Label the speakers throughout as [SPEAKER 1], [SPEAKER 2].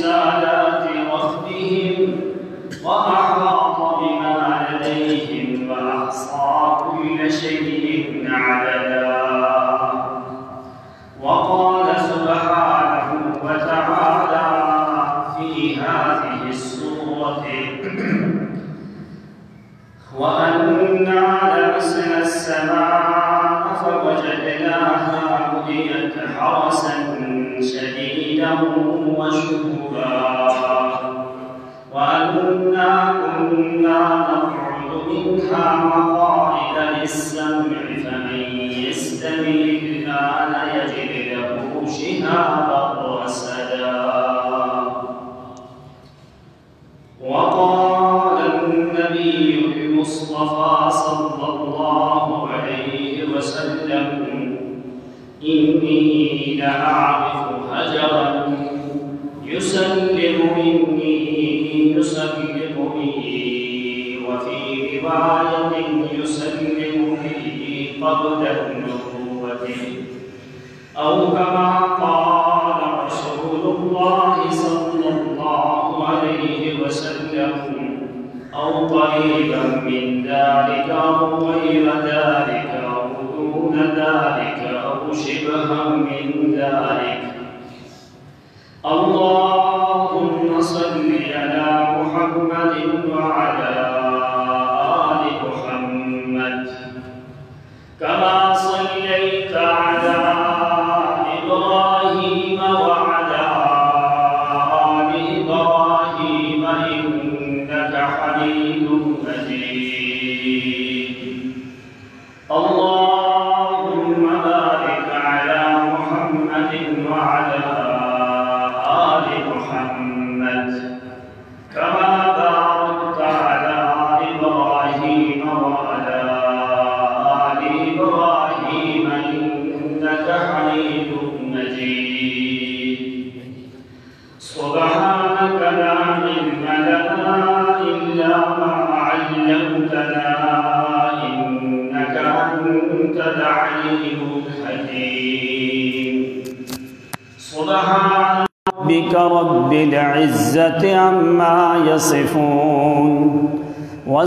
[SPEAKER 1] برسالات وقتهم وأعلم وشهبا وأنا كنا نقعد منها مقاعد للسمع.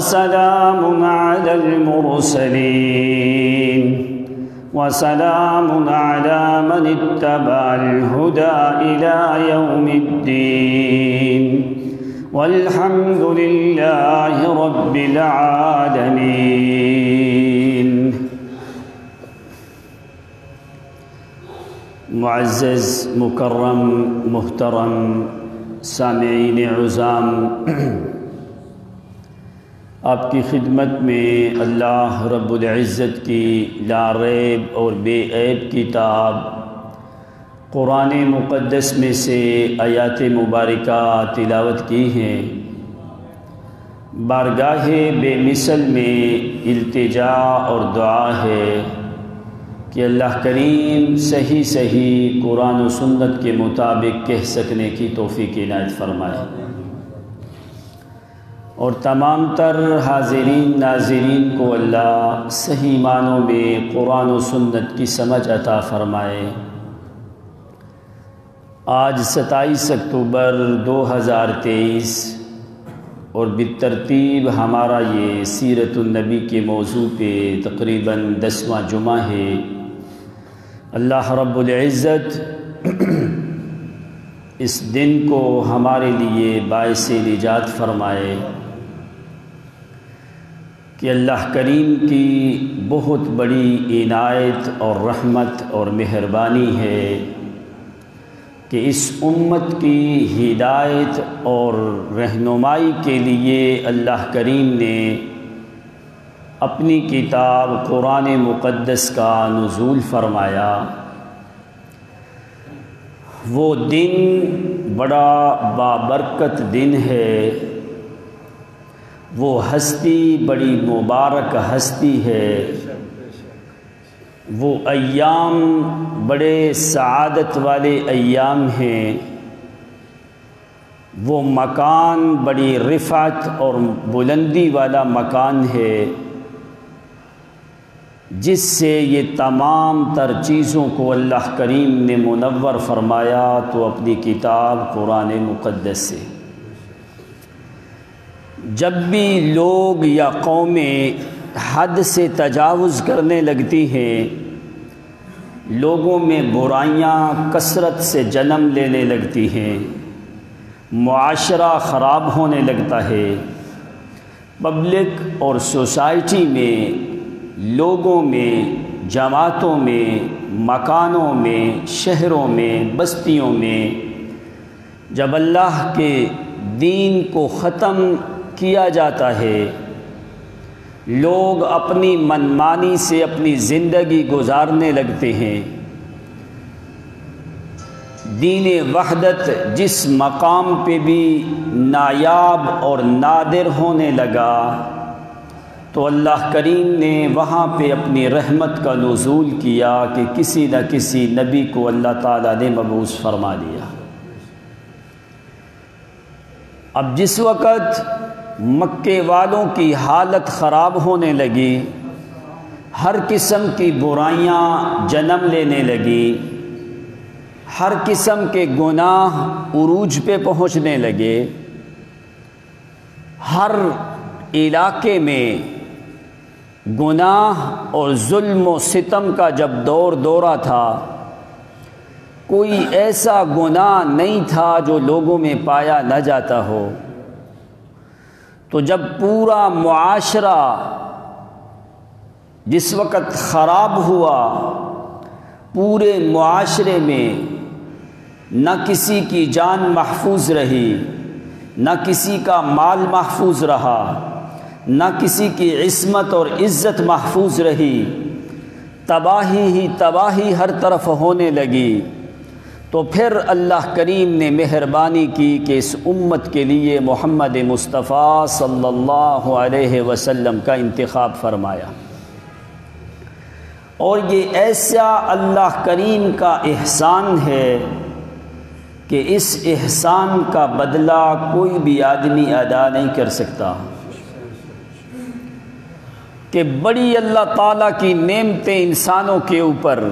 [SPEAKER 1] وسلام على المرسلين. وسلام على من اتبع الهدى إلى يوم الدين. والحمد لله رب العالمين. معزز مکرم محترم سامعین عظام آپ کی خدمت میں اللہ رب العزت کی لا ریب اور بے عیب کتاب قرآن مقدس میں سے آیات مبارکہ تلاوت کی ہیں۔ بارگاہ بے مثل میں التجا اور دعا ہے کہ اللہ کریم صحیح صحیح قرآن و سنت کے مطابق کہہ سکنے کی توفیق عنایت فرمائے۔ اور تمام تر حاضرین، ناظرین کو اللہ صحیح معنوں میں قرآن و سنت کی سمجھ عطا فرمائے۔ آج ستائیس اکتوبر دو ہزار تیئیس اور بالترتیب ہمارا یہ سیرت النبی کے موضوع پہ تقریباً دسواں جمعہ ہے۔ اللہ رب العزت اس دن کو ہمارے لیے باعث نجات فرمائے۔ کہ اللہ کریم کی بہت بڑی عنایت اور رحمت اور مہربانی ہے کہ اس امت کی ہدایت اور رہنمائی کے لیے اللہ کریم نے اپنی کتاب قرآن مقدس کا نزول فرمایا۔ وہ دن بڑا بابرکت دن ہے۔ وہ ہستی بڑی مبارک ہستی ہے۔ وہ ایام بڑے سعادت والے ایام ہیں۔ وہ مکان بڑی رفعت اور بلندی والا مکان ہے۔ جس سے یہ تمام تر چیزوں کو اللہ کریم نے منور فرمایا تو اپنی کتاب قرآن مقدس سے۔ جب بھی لوگ یا قومیں حد سے تجاوز کرنے لگتی ہیں، لوگوں میں برائیاں کثرت سے جنم لینے لگتی ہیں، معاشرہ خراب ہونے لگتا ہے۔ پبلک اور سوسائٹی میں، لوگوں میں، جماعتوں میں، مکانوں میں، شہروں میں، بستیوں میں، جب اللہ کے دین کو ختم کیا جاتا ہے۔ لوگ اپنی منمانی سے اپنی زندگی گزارنے لگتے ہیں۔ دین وحدت جس مقام پہ بھی نایاب اور نادر ہونے لگا، تو اللہ کریم نے وہاں پہ اپنی رحمت کا نزول کیا کہ کسی نہ کسی نبی کو اللہ تعالیٰ نے مبوس فرما دیا۔ اب جس وقت مکے والوں کی حالت خراب ہونے لگی، ہر قسم کی برائیاں جنم لینے لگی، ہر قسم کے گناہ عروج پہ پہنچنے لگے۔ ہر علاقے میں گناہ اور ظلم و ستم کا جب دور دورہ تھا، کوئی ایسا گناہ نہیں تھا جو لوگوں میں پایا نہ جاتا ہو۔ تو جب پورا معاشرہ جس وقت خراب ہوا، پورے معاشرے میں نہ کسی کی جان محفوظ رہی، نہ کسی کا مال محفوظ رہا، نہ کسی کی عصمت اور عزت محفوظ رہی، تباہی ہی تباہی ہر طرف ہونے لگی۔ تو پھر اللہ کریم نے مہربانی کی کہ اس امت کے لیے محمد مصطفیٰ صلی اللہ علیہ وسلم کا انتخاب فرمایا۔ اور یہ ایسا اللہ کریم کا احسان ہے کہ اس احسان کا بدلہ کوئی بھی آدمی ادا نہیں کر سکتا۔ کہ بڑی اللہ تعالیٰ کی نعمتیں انسانوں کے اوپر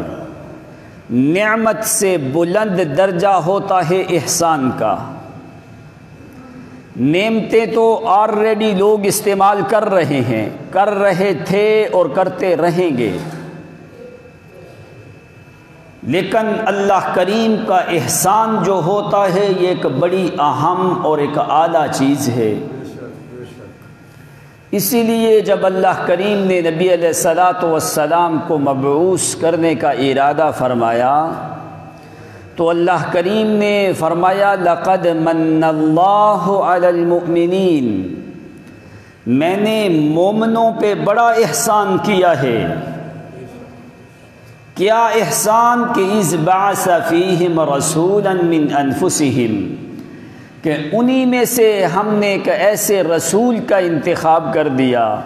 [SPEAKER 1] نعمت سے بلند درجہ ہوتا ہے احسان کا۔ نعمتیں تو آلریڈی لوگ استعمال کر رہے ہیں، کر رہے تھے اور کرتے رہیں گے۔ لیکن اللہ کریم کا احسان جو ہوتا ہے، یہ ایک بڑی اہم اور ایک اعلیٰ چیز ہے۔ اسی لیے جب اللہ کریم نے نبی علیہ السلاۃ والسلام کو مبعوث کرنے کا ارادہ فرمایا، تو اللہ کریم نے فرمایا، لقد من اللہ علی المؤمنین، میں نے مومنوں پہ بڑا احسان کیا ہے۔ کیا احسان کہ اس بعث فیہم رسولا من انفسہم۔ کہ انہی میں سے ہم نے ایک ایسے رسول کا انتخاب کر دیا،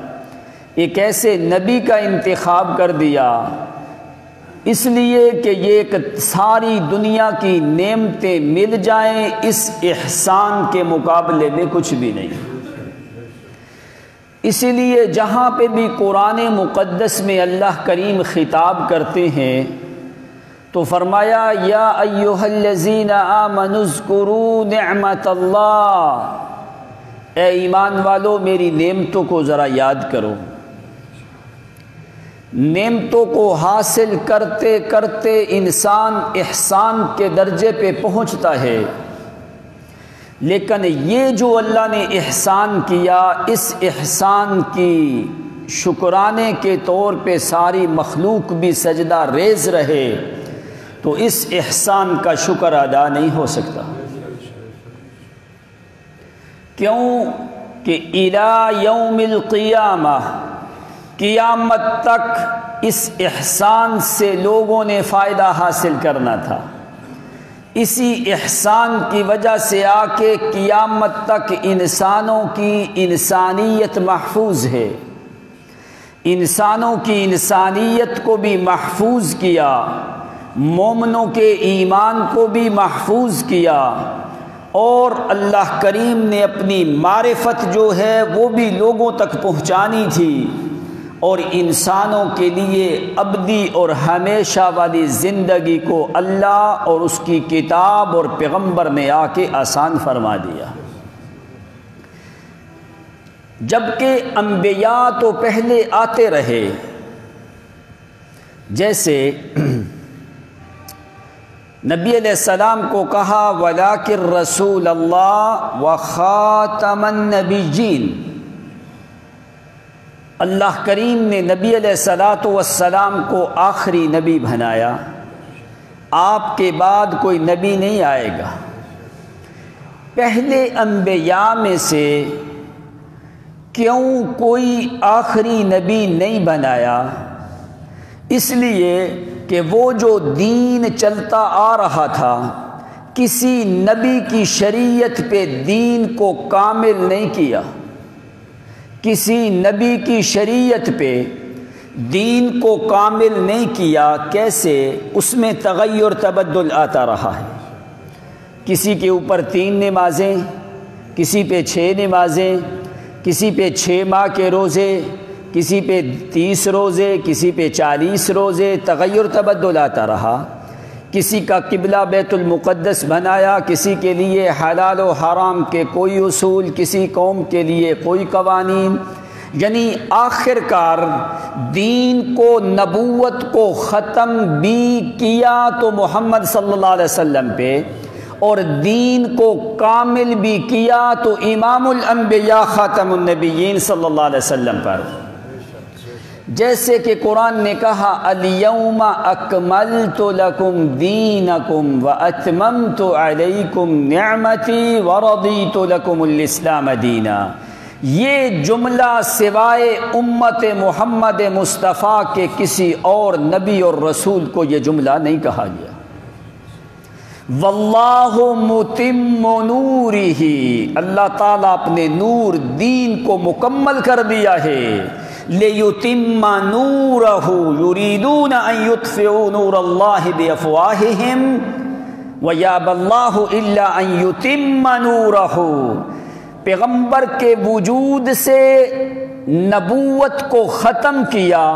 [SPEAKER 1] ایک ایسے نبی کا انتخاب کر دیا۔ اس لیے کہ یہ ایک ساری دنیا کی نعمتیں مل جائیں، اس احسان کے مقابلے میں کچھ بھی نہیں۔ اسی لیے جہاں پہ بھی قرآن مقدس میں اللہ کریم خطاب کرتے ہیں تو فرمایا، یا ایوہ الذین آمنوا اذکروا نعمت اللہ. اے ایمان والو، میری نعمتوں کو ذرا یاد کرو۔ نعمتوں کو حاصل کرتے کرتے انسان احسان کے درجے پہ پہنچتا ہے۔ لیکن یہ جو اللہ نے احسان کیا، اس احسان کی شکرانے کے طور پہ ساری مخلوق بھی سجدہ ریز رہے۔ تو اس احسان کا شکر ادا نہیں ہو سکتا۔ کیوں کہ الا یوم القیامہ قیامت تک اس احسان سے لوگوں نے فائدہ حاصل کرنا تھا۔ اسی احسان کی وجہ سے آ کے قیامت تک انسانوں کی انسانیت محفوظ ہے۔ انسانوں کی انسانیت کو بھی محفوظ کیا۔ مومنوں کے ایمان کو بھی محفوظ کیا اور اللہ کریم نے اپنی معرفت جو ہے وہ بھی لوگوں تک پہنچانی تھی اور انسانوں کے لیے ابدی اور ہمیشہ والی زندگی کو اللہ اور اس کی کتاب اور پیغمبر نے آ کے آسان فرما دیا۔ جبکہ انبیاء تو پہلے آتے رہے، جیسے نبی علیہ السلام کو کہا ولاکر رسول اللہ و خاتم النبی جین اللہ کریم نے نبی علیہ السلاۃ والسلام کو آخری نبی بنایا۔ آپ کے بعد کوئی نبی نہیں آئے گا۔ پہلے انبیاء میں سے کیوں کوئی آخری نبی نہیں بنایا؟ اس لیے کہ وہ جو دین چلتا آ رہا تھا، کسی نبی کی شریعت پہ دین کو کامل نہیں کیا۔ کسی نبی کی شریعت پہ دین کو کامل نہیں کیا، کیسے اس میں تغیر تبدل آتا رہا ہے۔ کسی کے اوپر تین نمازیں، کسی پہ چھ نمازیں، کسی پہ چھ ماہ کے روزے کسی پہ تیس روزے، کسی پہ چالیس روزے، تغیر تبدل آتا رہا۔ کسی کا قبلہ بیت المقدس بنایا، کسی کے لیے حلال و حرام کے کوئی اصول، کسی قوم کے لیے کوئی قوانین۔ یعنی آخر کار دین کو، نبوت کو ختم بھی کیا تو محمد صلی اللہ علیہ وسلم پہ، اور دین کو کامل بھی کیا تو امام الانبیاء خاتم النبیین صلی اللہ علیہ وسلم پر۔ جیسے کہ قرآن نے کہا، الیوم اکملت لکم دینکم و اتممت علیکم نعمتی ورضیت لکم الاسلام دینا۔ یہ جملہ سوائے امت محمد مصطفیٰ کے کسی اور نبی اور رسول کو یہ جملہ نہیں کہا گیا۔ واللہ متم نوری اللہ تعالیٰ اپنے نور دین کو مکمل کر دیا ہے۔ لِيُتِمَّ نُورَهُ يُرِيدُونَ أَن يُطْفِئُوا نُورَ اللَّهِ بِأَفْوَاهِهِمْ وَيَابَ اللَّهُ إِلَّا أَن يُتِمَّ نُورَهُ پیغمبر کے وجود سے نبوت کو ختم کیا،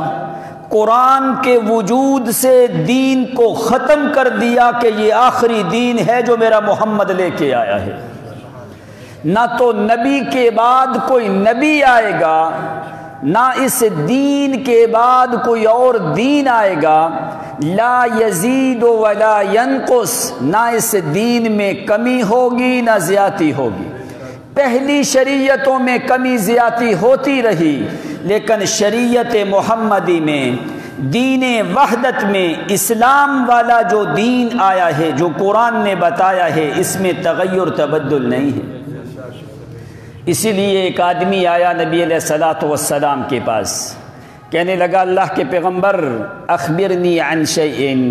[SPEAKER 1] قرآن کے وجود سے دین کو ختم کر دیا کہ یہ آخری دین ہے جو میرا محمد لے کے آیا ہے۔ نہ تو نبی کے بعد کوئی نبی آئے گا نہ اس دین کے بعد کوئی اور دین آئے گا، لا یزید ولا ینقص، نہ اس دین میں کمی ہوگی، نہ زیادتی ہوگی۔ پہلی شریعتوں میں کمی زیادتی ہوتی رہی، لیکن شریعت محمدی میں، دین وحدت میں اسلام والا جو دین آیا ہے، جو قرآن نے بتایا ہے، اس میں تغیر تبدل نہیں ہے۔ اسی لیے ایک آدمی آیا نبی علیہ السلاۃ والسلام کے پاس، کہنے لگا، اللہ کے پیغمبر، اخبرنی عن شیئن،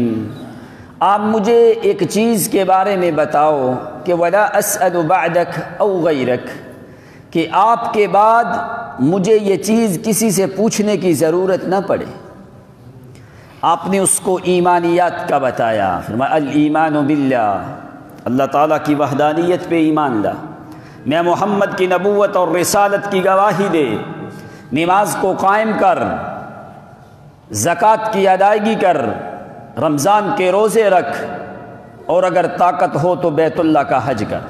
[SPEAKER 1] آپ مجھے ایک چیز کے بارے میں بتاؤ کہ ولا اسأل بعدک او غیرک، کہ آپ کے بعد مجھے یہ چیز کسی سے پوچھنے کی ضرورت نہ پڑے۔ آپ نے اس کو ایمانیات کا بتایا۔ فرمایا الایمان باللہ۔ اللہ تعالیٰ کی وحدانیت پہ ایمان لا۔ میں محمد کی نبوت اور رسالت کی گواہی دے، نماز کو قائم کر، زکوٰۃ کی ادائیگی کر، رمضان کے روزے رکھ، اور اگر طاقت ہو تو بیت اللہ کا حج کر۔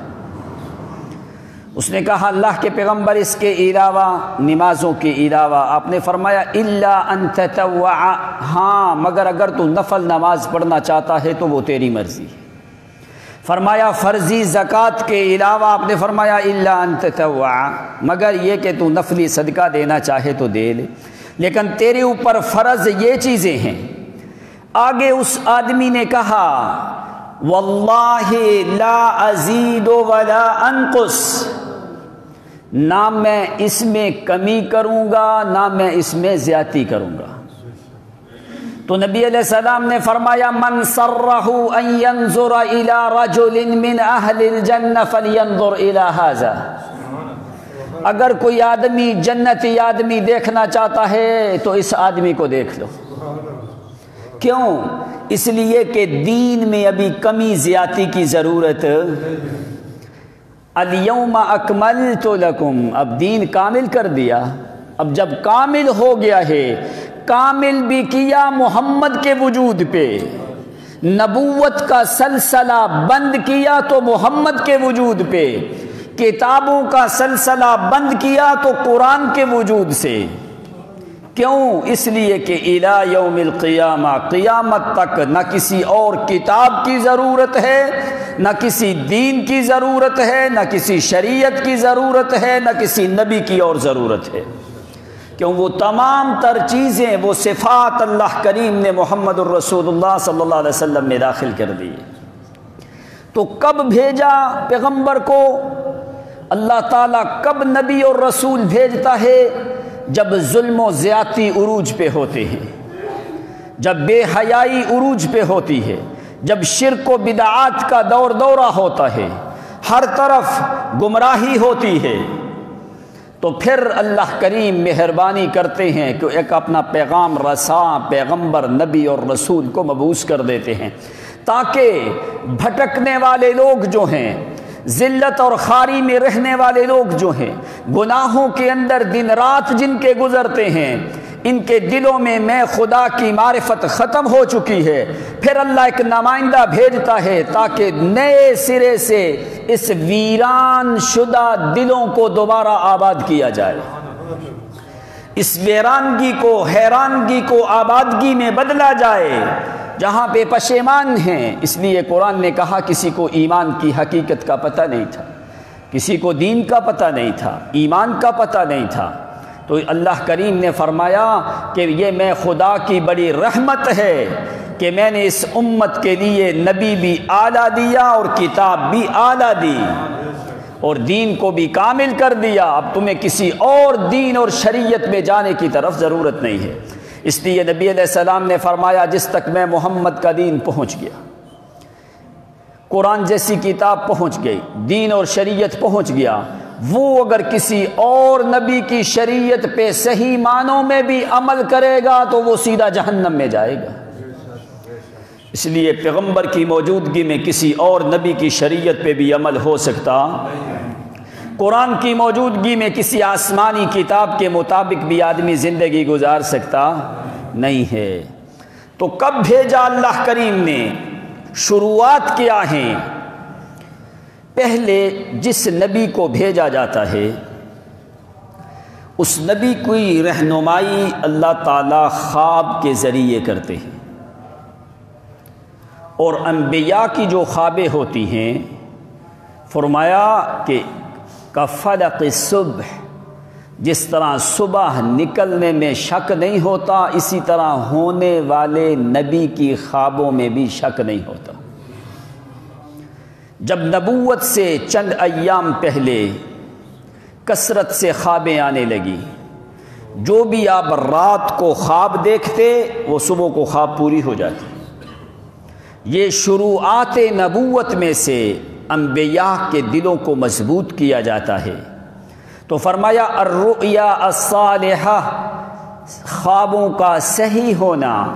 [SPEAKER 1] اس نے کہا، اللہ کے پیغمبر، اس کے علاوہ، نمازوں کے علاوہ، آپ نے فرمایا اللہ انت ہاں مگر اگر تو نفل نماز پڑھنا چاہتا ہے تو وہ تیری مرضی۔ ہے فرمایا فرضی زکوٰۃ کے علاوہ آپ نے فرمایا اللہ انت مگر یہ کہ تو نفلی صدقہ دینا چاہے تو دے لے۔ لیکن تیرے اوپر فرض یہ چیزیں ہیں۔ آگے اس آدمی نے کہا، واللہ لا ازید ولا انقص۔ نہ میں اس میں کمی کروں گا، نہ میں اس میں زیادتی کروں گا۔ تو نبی علیہ السلام نے فرمایا، من سرہ ان ينظر الى رجل من اہل الجنہ فلینظر الى هذا اگر کوئی آدمی جنتی آدمی دیکھنا چاہتا ہے تو اس آدمی کو دیکھ لو۔ کیوں؟ اس لیے کہ دین میں ابھی کمی زیادتی کی ضرورت۔ الیوم اکمل تو لکم۔ اب دین کامل کر دیا۔ اب جب کامل ہو گیا ہے کامل بھی کیا محمد کے وجود پہ۔ نبوت کا سلسلہ بند کیا تو محمد کے وجود پہ۔ کتابوں کا سلسلہ بند کیا تو قرآن کے وجود سے۔ کیوں؟ اس لیے کہ الا یوم القیامہ، قیامت تک نہ کسی اور کتاب کی ضرورت ہے، نہ کسی دین کی ضرورت ہے، نہ کسی شریعت کی ضرورت ہے، نہ کسی نبی کی اور ضرورت ہے۔ کیوں وہ تمام تر چیزیں وہ صفات اللہ کریم نے محمد الرسول اللہ صلی اللہ علیہ وسلم میں داخل کر دی۔ تو کب بھیجا پیغمبر کو؟ اللہ تعالیٰ کب نبی اور رسول بھیجتا ہے؟ جب ظلم و زیادتی عروج پہ ہوتے ہیں جب بے حیائی عروج پہ ہوتی ہے۔ جب شرک و بدعات کا دور دورہ ہوتا ہے۔ ہر طرف گمراہی ہوتی ہے۔ تو پھر اللہ کریم مہربانی کرتے ہیں کہ ایک اپنا پیغام رساں پیغمبر، نبی اور رسول کو مبوس کر دیتے ہیں۔ تاکہ بھٹکنے والے لوگ جو ہیں، ذلت اور خاری میں رہنے والے لوگ جو ہیں، گناہوں کے اندر دن رات جن کے گزرتے ہیں ان کے دلوں میں میں خدا کی معرفت ختم ہو چکی ہے۔ پھر اللہ ایک نمائندہ بھیجتا ہے تاکہ نئے سرے سے اس ویران شدہ دلوں کو دوبارہ آباد کیا جائے۔ اس ویرانگی کو، حیرانگی کو آبادگی میں بدلا جائے، جہاں پہ پشیمان ہیں۔ اس لیے قرآن نے کہا، کسی کو ایمان کی حقیقت کا پتہ نہیں تھا، کسی کو دین کا پتہ نہیں تھا، ایمان کا پتہ نہیں تھا۔ تو اللہ کریم نے فرمایا کہ یہ میں خدا کی بڑی رحمت ہے کہ میں نے اس امت کے لیے نبی بھی اعلیٰ دیا اور کتاب بھی اعلیٰ دی اور دین کو بھی کامل کر دیا۔ اب تمہیں کسی اور دین اور شریعت میں جانے کی طرف ضرورت نہیں ہے۔ اس لیے نبی علیہ السلام نے فرمایا، جس تک میں محمد کا دین پہنچ گیا، قرآن جیسی کتاب پہنچ گئی، دین اور شریعت پہنچ گیا وہ اگر کسی اور نبی کی شریعت پہ صحیح معنوں میں بھی عمل کرے گا تو وہ سیدھا جہنم میں جائے گا۔ اس لیے پیغمبر کی موجودگی میں کسی اور نبی کی شریعت پہ بھی عمل ہو سکتا۔ قرآن کی موجودگی میں کسی آسمانی کتاب کے مطابق بھی آدمی زندگی گزار سکتا نہیں ہے۔ تو کب بھیجا اللہ کریم نے؟ شروعات کیا ہیں؟ پہلے جس نبی کو بھیجا جاتا ہے، اس نبی کی رہنمائی اللہ تعالی خواب کے ذریعے کرتے ہیں۔ اور انبیاء کی جو خوابیں ہوتی ہیں، فرمایا کہ کفلق صبح، جس طرح صبح نکلنے میں شک نہیں ہوتا، اسی طرح ہونے والے نبی کی خوابوں میں بھی شک نہیں ہوتا۔ جب نبوت سے چند ایام پہلے کثرت سے خوابیں آنے لگی، جو بھی آپ رات کو خواب دیکھتے، وہ صبح کو خواب پوری ہو جاتی۔ یہ شروعات نبوت میں سے انبیاء کے دلوں کو مضبوط کیا جاتا ہے۔ تو فرمایا، الرؤیا الصالحہ، خوابوں کا صحیح ہونا۔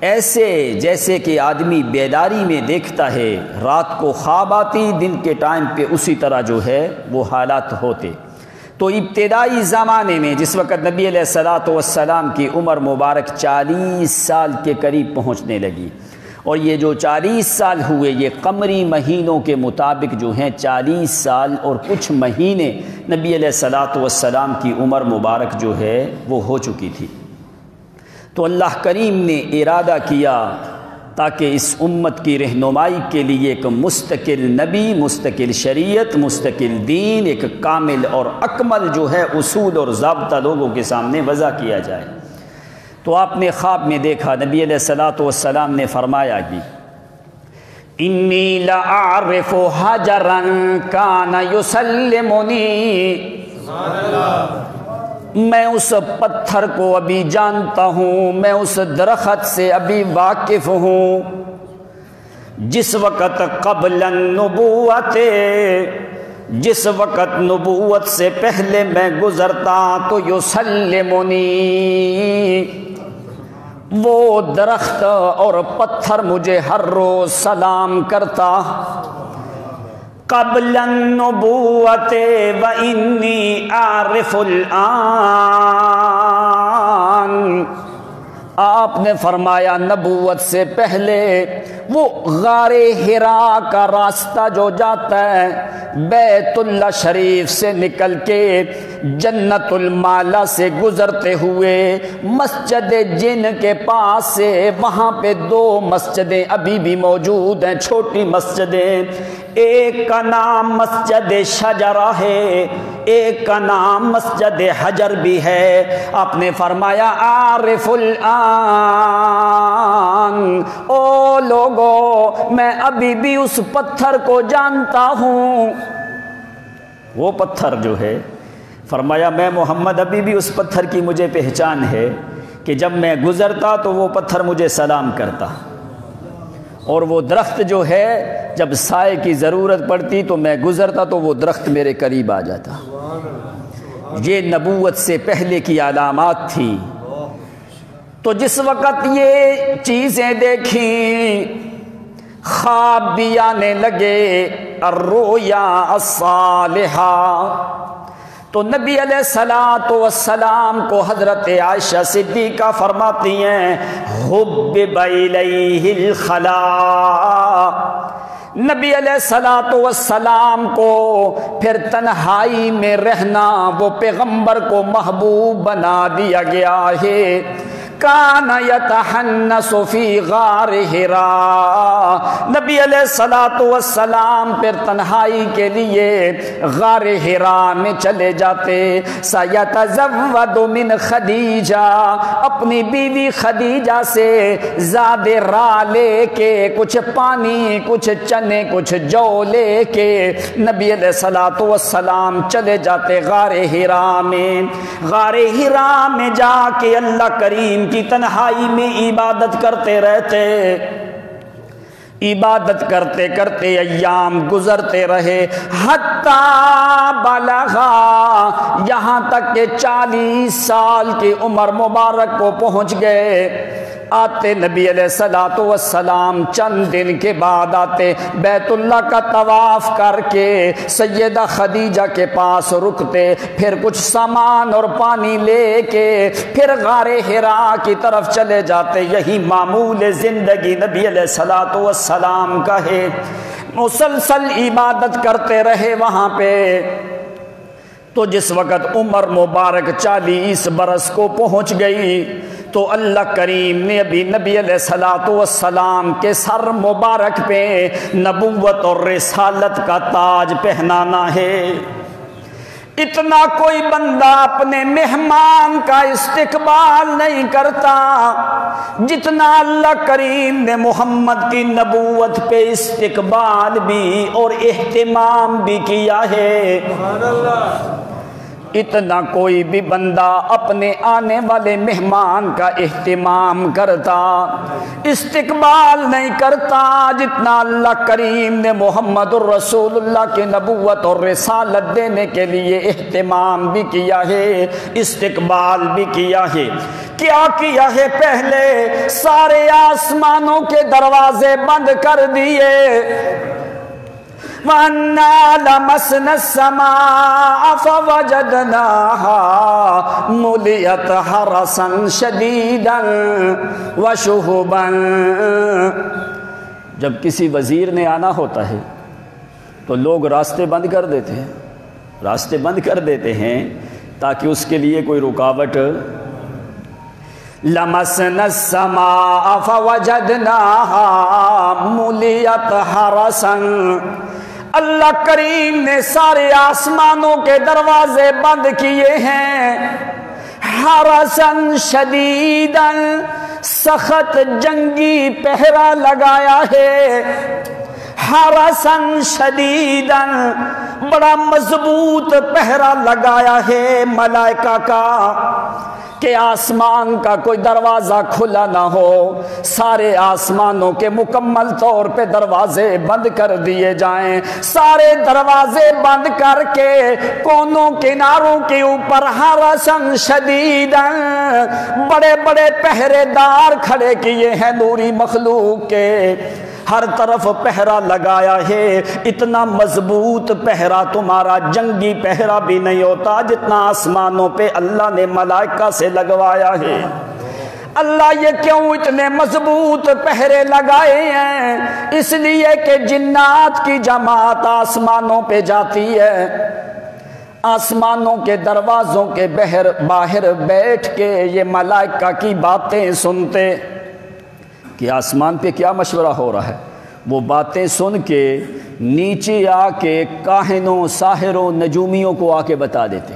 [SPEAKER 1] ایسے جیسے کہ آدمی بیداری میں دیکھتا ہے، رات کو خواب آتی، دن کے ٹائم پہ اسی طرح جو ہے وہ حالات ہوتے۔ تو ابتدائی زمانے میں جس وقت نبی علیہ السلاۃ والسلام کی عمر مبارک چالیس سال کے قریب پہنچنے لگی اور یہ جو چالیس سال ہوئے، یہ قمری مہینوں کے مطابق جو ہیں چالیس سال اور کچھ مہینے نبی علیہ السلاۃ والسلام کی عمر مبارک جو ہے وہ ہو چکی تھی۔ تو اللہ کریم نے ارادہ کیا تاکہ اس امت کی رہنمائی کے لیے ایک مستقل نبی، مستقل شریعت، مستقل دین، ایک کامل اور اکمل جو ہے اصول اور ضابطہ لوگوں کے سامنے وضع کیا جائے۔ تو آپ نے خواب میں دیکھا، نبی علیہ السلاۃ والسلام نے فرمایا کہ انی لعارف حجرن کان یسلمنی میں اس پتھر کو ابھی جانتا ہوں، میں اس درخت سے ابھی واقف ہوں۔ جس وقت قبل النبوت، جس وقت نبوت سے پہلے میں گزرتا، تو یسلمنی۔ وہ درخت اور پتھر مجھے ہر روز سلام کرتا۔ قبل النبوت و انی عارف الان آپ نے فرمایا نبوت سے پہلے وہ غار ہرا کا راستہ جو جاتا ہے، بیت اللہ شریف سے نکل کے جنت المالا سے گزرتے ہوئے مسجد جن کے پاس سے وہاں پہ دو مسجدیں ابھی بھی موجود ہیں، چھوٹی مسجدیں۔ ایک کا نام مسجد شجرہ ہے، ایک کا نام مسجد حجر بھی ہے۔ آپ نے فرمایا، عارف الان۔ او لوگو، میں ابھی بھی اس پتھر کو جانتا ہوں۔ وہ پتھر جو ہے، فرمایا، میں محمد ابھی بھی اس پتھر کی مجھے پہچان ہے کہ جب میں گزرتا تو وہ پتھر مجھے سلام کرتا۔ اور وہ درخت جو ہے، جب سائے کی ضرورت پڑتی تو میں گزرتا تو وہ درخت میرے قریب آ جاتا۔ یہ نبوت سے پہلے کی علامات تھی۔ تو جس وقت یہ چیزیں دیکھیں، خواب بھی آنے لگے الرویا الصالحہ۔ تو نبی علیہ السلام والسلام کو حضرت عائشہ صدیقہ فرماتی ہیں حب الخلا نبی علیہ السلام والسلام کو پھر تنہائی میں رہنا، وہ پیغمبر کو محبوب بنا دیا گیا ہے۔ کان یتحنس فی غار ہرا۔ نبی علیہ الصلات والسلام پھر تنہائی کے لیے غار ہرا میں چلے جاتے۔ سیتزود من خدیجہ۔ اپنی بیوی خدیجہ سے زاد را لے کے کچھ پانی، کچھ چنے، کچھ جو لے کے نبی علیہ الصلات والسلام چلے جاتے غار ہرا میں۔ غار ہرا میں جا کے اللہ کریم کی تنہائی میں عبادت کرتے رہتے، عبادت کرتے کرتے ایام گزرتے رہے۔ بلغا، یہاں تک کہ چالیس سال کی عمر مبارک کو پہنچ گئے۔ آتے نبی علیہ السلاۃ والسلام چند دن کے بعد آتے بیت اللہ کا طواف کر کے سیدہ خدیجہ کے پاس رکتے، پھر کچھ سامان اور پانی لے کے پھر غار ہرا کی طرف چلے جاتے۔ یہی معمول زندگی نبی علیہ السلاۃ والسلام کا ہے۔ مسلسل عبادت کرتے رہے وہاں پہ۔ تو جس وقت عمر مبارک چالیس برس کو پہنچ گئی تو اللہ کریم نے ابھی نبی علیہ السلاۃ والسلام کے سر مبارک پہ نبوت اور رسالت کا تاج پہنانا ہے۔ اتنا کوئی بندہ اپنے مہمان کا استقبال نہیں کرتا جتنا اللہ کریم نے محمد کی نبوت پہ استقبال بھی اور اہتمام بھی کیا ہے۔ اتنا کوئی بھی بندہ اپنے آنے والے مہمان کا اہتمام کرتا، استقبال نہیں کرتا جتنا اللہ کریم نے محمد الرسول اللہ کے نبوت اور رسالت دینے کے لیے اہتمام بھی کیا ہے، استقبال بھی کیا ہے۔ کیا کیا ہے پہلے؟ سارے آسمانوں کے دروازے بند کر دیے۔ وَأَنَّا لَمَسْنَا السَّمَاءَ فَوَجَدْنَاهَا مُلِيَتْ حَرَسًا شَدِيدًا وَشُهُبًا جب کسی وزیر نے آنا ہوتا ہے تو لوگ راستے بند کر دیتے ہیں، راستے بند کر دیتے ہیں تاکہ اس کے لیے کوئی رکاوٹ۔ لمسن السماء فوجدناها مليت حرسا اللہ کریم نے سارے آسمانوں کے دروازے بند کیے ہیں۔ ہرسن شدیدن سخت جنگی پہرا لگایا ہے۔ ہرسن شدیدن بڑا مضبوط پہرا لگایا ہے ملائکہ کا۔ کہ آسمان کا کوئی دروازہ کھلا نہ ہو۔ سارے آسمانوں کے مکمل طور پہ دروازے بند کر دیے جائیں۔ سارے دروازے بند کر کے کونوں کناروں کے اوپر ہرسن شدید بڑے بڑے پہرے دار کھڑے کیے ہیں نوری مخلوق کے۔ ہر طرف پہرا لگایا ہے۔ اتنا مضبوط پہرا تمہارا، جنگی پہرا بھی نہیں ہوتا جتنا آسمانوں پہ اللہ نے ملائکہ سے لگوایا ہے۔ اللہ یہ کیوں اتنے مضبوط پہرے لگائے ہیں؟ اس لیے کہ جنات کی جماعت آسمانوں پہ جاتی ہے۔ آسمانوں کے دروازوں کے بہر باہر بیٹھ کے یہ ملائکہ کی باتیں سنتے۔ کہ آسمان پہ کیا مشورہ ہو رہا ہے؟ وہ باتیں سن کے نیچے آ کے کاہنوں، ساحروں، نجومیوں کو آ کے بتا دیتے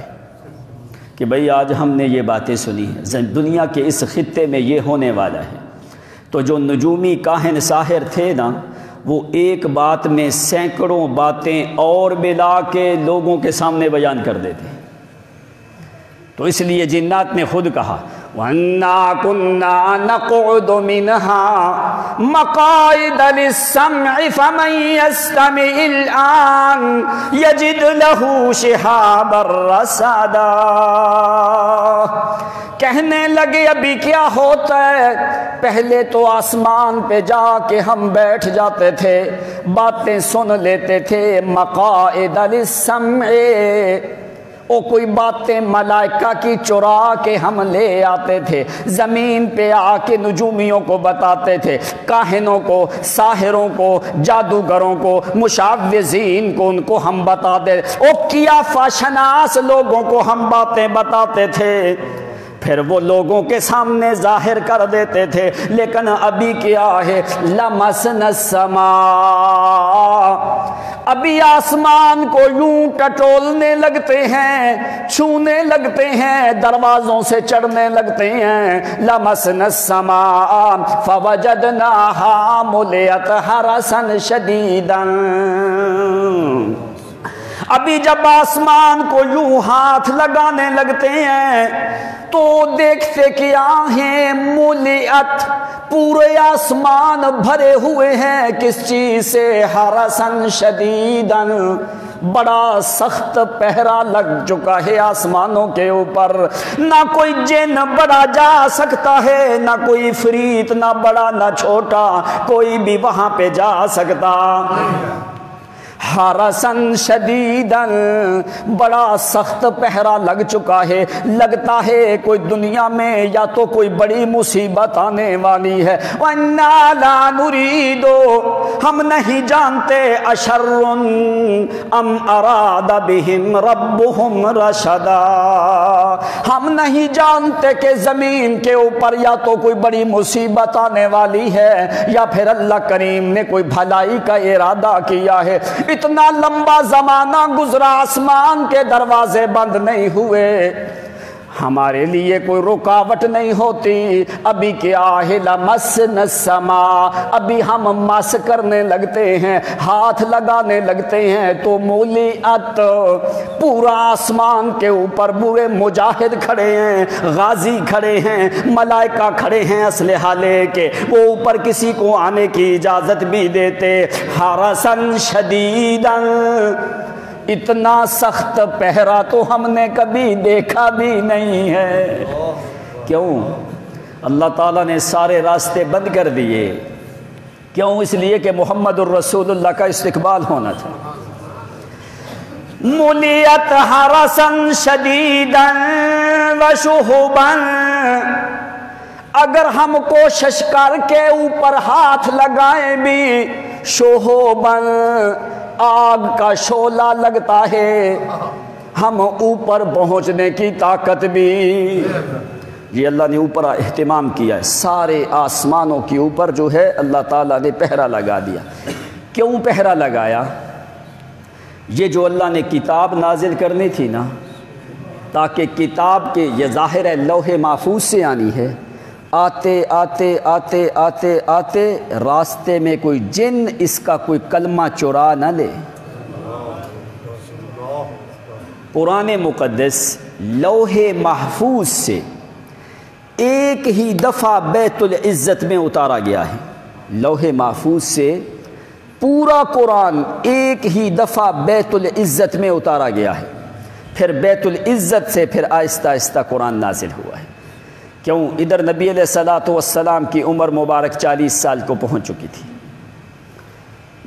[SPEAKER 1] کہ بھئی آج ہم نے یہ باتیں سنی ہیں۔ دنیا کے اس خطے میں یہ ہونے والا ہے۔ تو جو نجومی کاہن، ساحر تھے نا، وہ ایک بات میں سینکڑوں باتیں اور ملا کے لوگوں کے سامنے بیان کر دیتے تو اس لیے جنات نے خود کہا وَأَنَّا كُنَّا نَقْعُدُ مِنْهَا مَقَائِدَ لِلسَّمْعِ فَمَنْ يَسْتَمِعِ الْآنِ يَجِدْ لَهُ شِهَابًا رَّصَدًا کہنے لگے، ابھی کیا ہوتا ہے؟ پہلے تو آسمان پہ جا کے ہم بیٹھ جاتے تھے، باتیں سن لیتے تھے مقائد للسمع او کوئی باتیں ملائکہ کی چرا کے ہم لے آتے تھے، زمین پہ آ کے نجومیوں کو بتاتے تھے، کاہنوں کو، ساحروں کو، جادوگروں کو، مشاوزین کو ان کو ہم بتاتے، او کیا فاشناس لوگوں کو ہم باتیں بتاتے تھے۔ پھر وہ لوگوں کے سامنے ظاہر کر دیتے تھے، لیکن ابھی کیا ہے؟ لمسن السما ابھی آسمان کو یوں ٹٹولنے لگتے ہیں، چھونے لگتے ہیں، دروازوں سے چڑھنے لگتے ہیں۔ لمسن السما فوجدناها ملئت حرسا شدیدا۔ ابھی جب آسمان کو یوں ہاتھ لگانے لگتے ہیں، تو دیکھتے کہ آہیں مولیت پورے آسمان بھرے ہوئے ہیں۔ کس چیز سے؟ حرسن شدیدن بڑا سخت پہرا لگ چکا ہے آسمانوں کے اوپر۔ نہ کوئی جن بڑا جا سکتا ہے، نہ کوئی فریت، نہ بڑا، نہ چھوٹا، کوئی بھی وہاں پہ جا سکتا۔ ہارسن شدیدن بڑا سخت پہرا لگ چکا ہے۔ لگتا ہے کوئی دنیا میں یا تو کوئی بڑی مصیبت آنے والی ہے۔ ہم نہیں جانتے اشر ام اراد بہم ربہم رشدا۔ ہم نہیں جانتے کہ زمین کے اوپر یا تو کوئی بڑی مصیبت آنے والی ہے۔ یا پھر اللہ کریم نے کوئی بھلائی کا ارادہ کیا ہے۔ اتنا لمبا زمانہ گزرا آسمان کے دروازے بند نہیں ہوئے۔ ہمارے لیے کوئی رکاوٹ نہیں ہوتی۔ ابھی کیا ہے؟ لمس نسما۔ ابھی ہم مس کرنے لگتے ہیں، ہاتھ لگانے لگتے ہیں۔ تو مولی ات پورا آسمان کے اوپر برے مجاہد کھڑے ہیں، غازی کھڑے ہیں، ملائکہ کھڑے ہیں اسلحہ لے کے۔ وہ اوپر کسی کو آنے کی اجازت بھی دیتے۔ ہارسن شدیدن اتنا سخت پہرا تو ہم نے کبھی دیکھا بھی نہیں ہے۔ کیوں؟ اللہ تعالیٰ نے سارے راستے بند کر دیے۔ کیوں؟ اس لیے کہ محمد الرسول اللہ کا استقبال ہونا تھا۔ ملیت حرسن شدیدن و شہبن اگر ہم کوشش کر کے اوپر ہاتھ لگائیں بھی شہبن آگ کا شولہ لگتا ہے۔ ہم اوپر پہنچنے کی طاقت بھی۔ یہ اللہ نے اوپر اہتمام کیا ہے۔ سارے آسمانوں کے اوپر جو ہے، اللہ تعالیٰ نے پہرا لگا دیا۔ کیوں پہرا لگایا؟ یہ جو اللہ نے کتاب نازل کرنی تھی نا، تاکہ کتاب کے یہ ظاہر ہے لوح محفوظ سے آنی ہے۔ آتے آتے آتے آتے آتے راستے میں کوئی جن اس کا کوئی کلمہ چورا نہ لے۔ قرآن مقدس لوح محفوظ سے ایک ہی دفعہ بیت العزت میں اتارا گیا ہے۔ لوح محفوظ سے پورا قرآن ایک ہی دفعہ بیت العزت میں اتارا گیا ہے۔ پھر بیت العزت سے پھر آہستہ آہستہ قرآن نازل ہوا ہے۔ کیوں ادھر نبی علیہ صلاۃ والسلام کی عمر مبارک چالیس سال کو پہنچ چکی تھی۔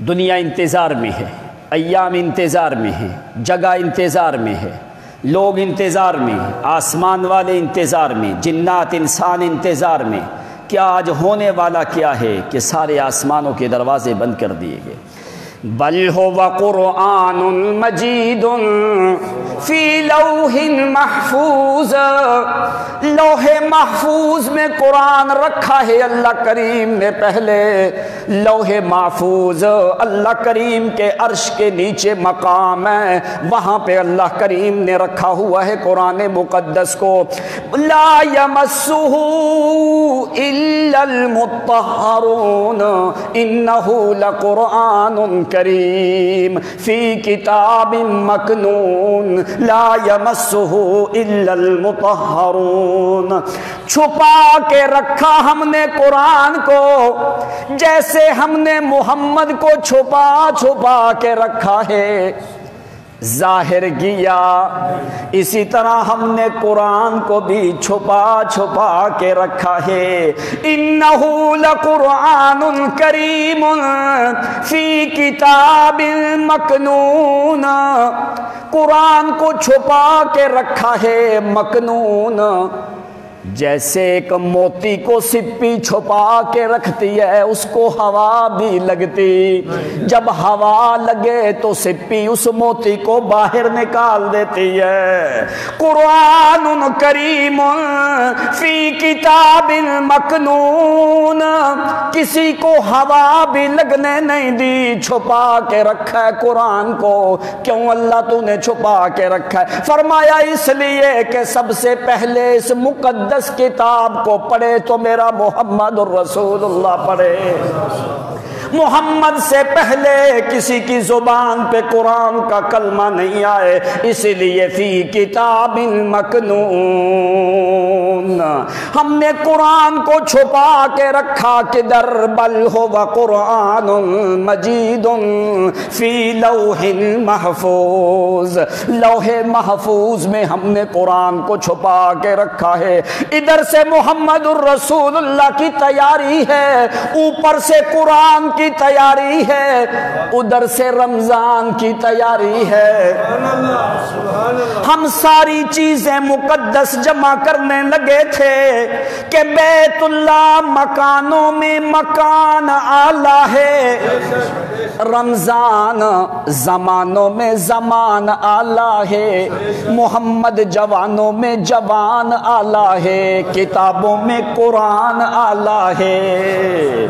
[SPEAKER 1] دنیا انتظار میں ہے، ایام انتظار میں ہے، جگہ انتظار میں ہے، لوگ انتظار میں آسمان والے انتظار میں، جنات انسان انتظار میں، کیا آج ہونے والا کیا ہے کہ سارے آسمانوں کے دروازے بند کر دیے گئے۔ بل ہو قرآن مجید فی لوح محفوظ۔ لوح محفوظ میں قرآن رکھا ہے اللہ کریم نے پہلے۔ لوح محفوظ اللہ کریم کے عرش کے نیچے مقام ہے۔ وہاں پہ اللہ کریم نے رکھا ہوا ہے قرآن مقدس کو۔ لا يمسه الا المطهرون انه لقرآن کریم فی کتاب مکنون لا يمسه الا المطہرون چھپا کے رکھا ہم نے قرآن کو، جیسے ہم نے محمد کو چھپا چھپا کے رکھا ہے۔ ظاہر کیا۔ اسی طرح ہم نے قرآن کو بھی چھپا چھپا کے رکھا ہے۔ انہو لقرآن کریم فی کتاب مکنون۔ قرآن کو چھپا کے رکھا ہے مکنون۔ جیسے ایک موتی کو سپی چھپا کے رکھتی ہے، اس کو ہوا بھی لگتی۔ جب ہوا لگے تو سپی اس موتی کو باہر نکال دیتی ہے۔ قرآن کریم فی کتاب مکنون، کسی کو ہوا بھی لگنے نہیں دی۔ چھپا کے رکھا ہے قرآن کو۔ کیوں اللہ تو نے چھپا کے رکھا ہے؟ فرمایا اس لیے کہ سب سے پہلے اس مقدس مقدس کتاب کو پڑھے تو میرا محمد الرسول اللہ پڑھے۔ محمد سے پہلے کسی کی زبان پہ قرآن کا کلمہ نہیں آئے، اس لیے فی کتاب مکنون۔ ہم نے قرآن کو چھپا کے رکھا کدھر بل ہو قرآن مجید فی لوح محفوظ۔ لوح محفوظ میں ہم نے قرآن کو چھپا کے رکھا ہے۔ ادھر سے محمد الرسول اللہ کی تیاری ہے، اوپر سے قرآن کی تیاری ہے، ادھر سے رمضان کی تیاری ہے۔ ہم ساری چیزیں مقدس جمع کرنے لگے تھے کہ بیت اللہ مکانوں میں مکان آلہ ہے۔ رمضان زمانوں میں زمان آلہ ہے۔ محمد جوانوں میں جوان آلہ ہے۔ کتابوں میں قرآن آلہ ہے۔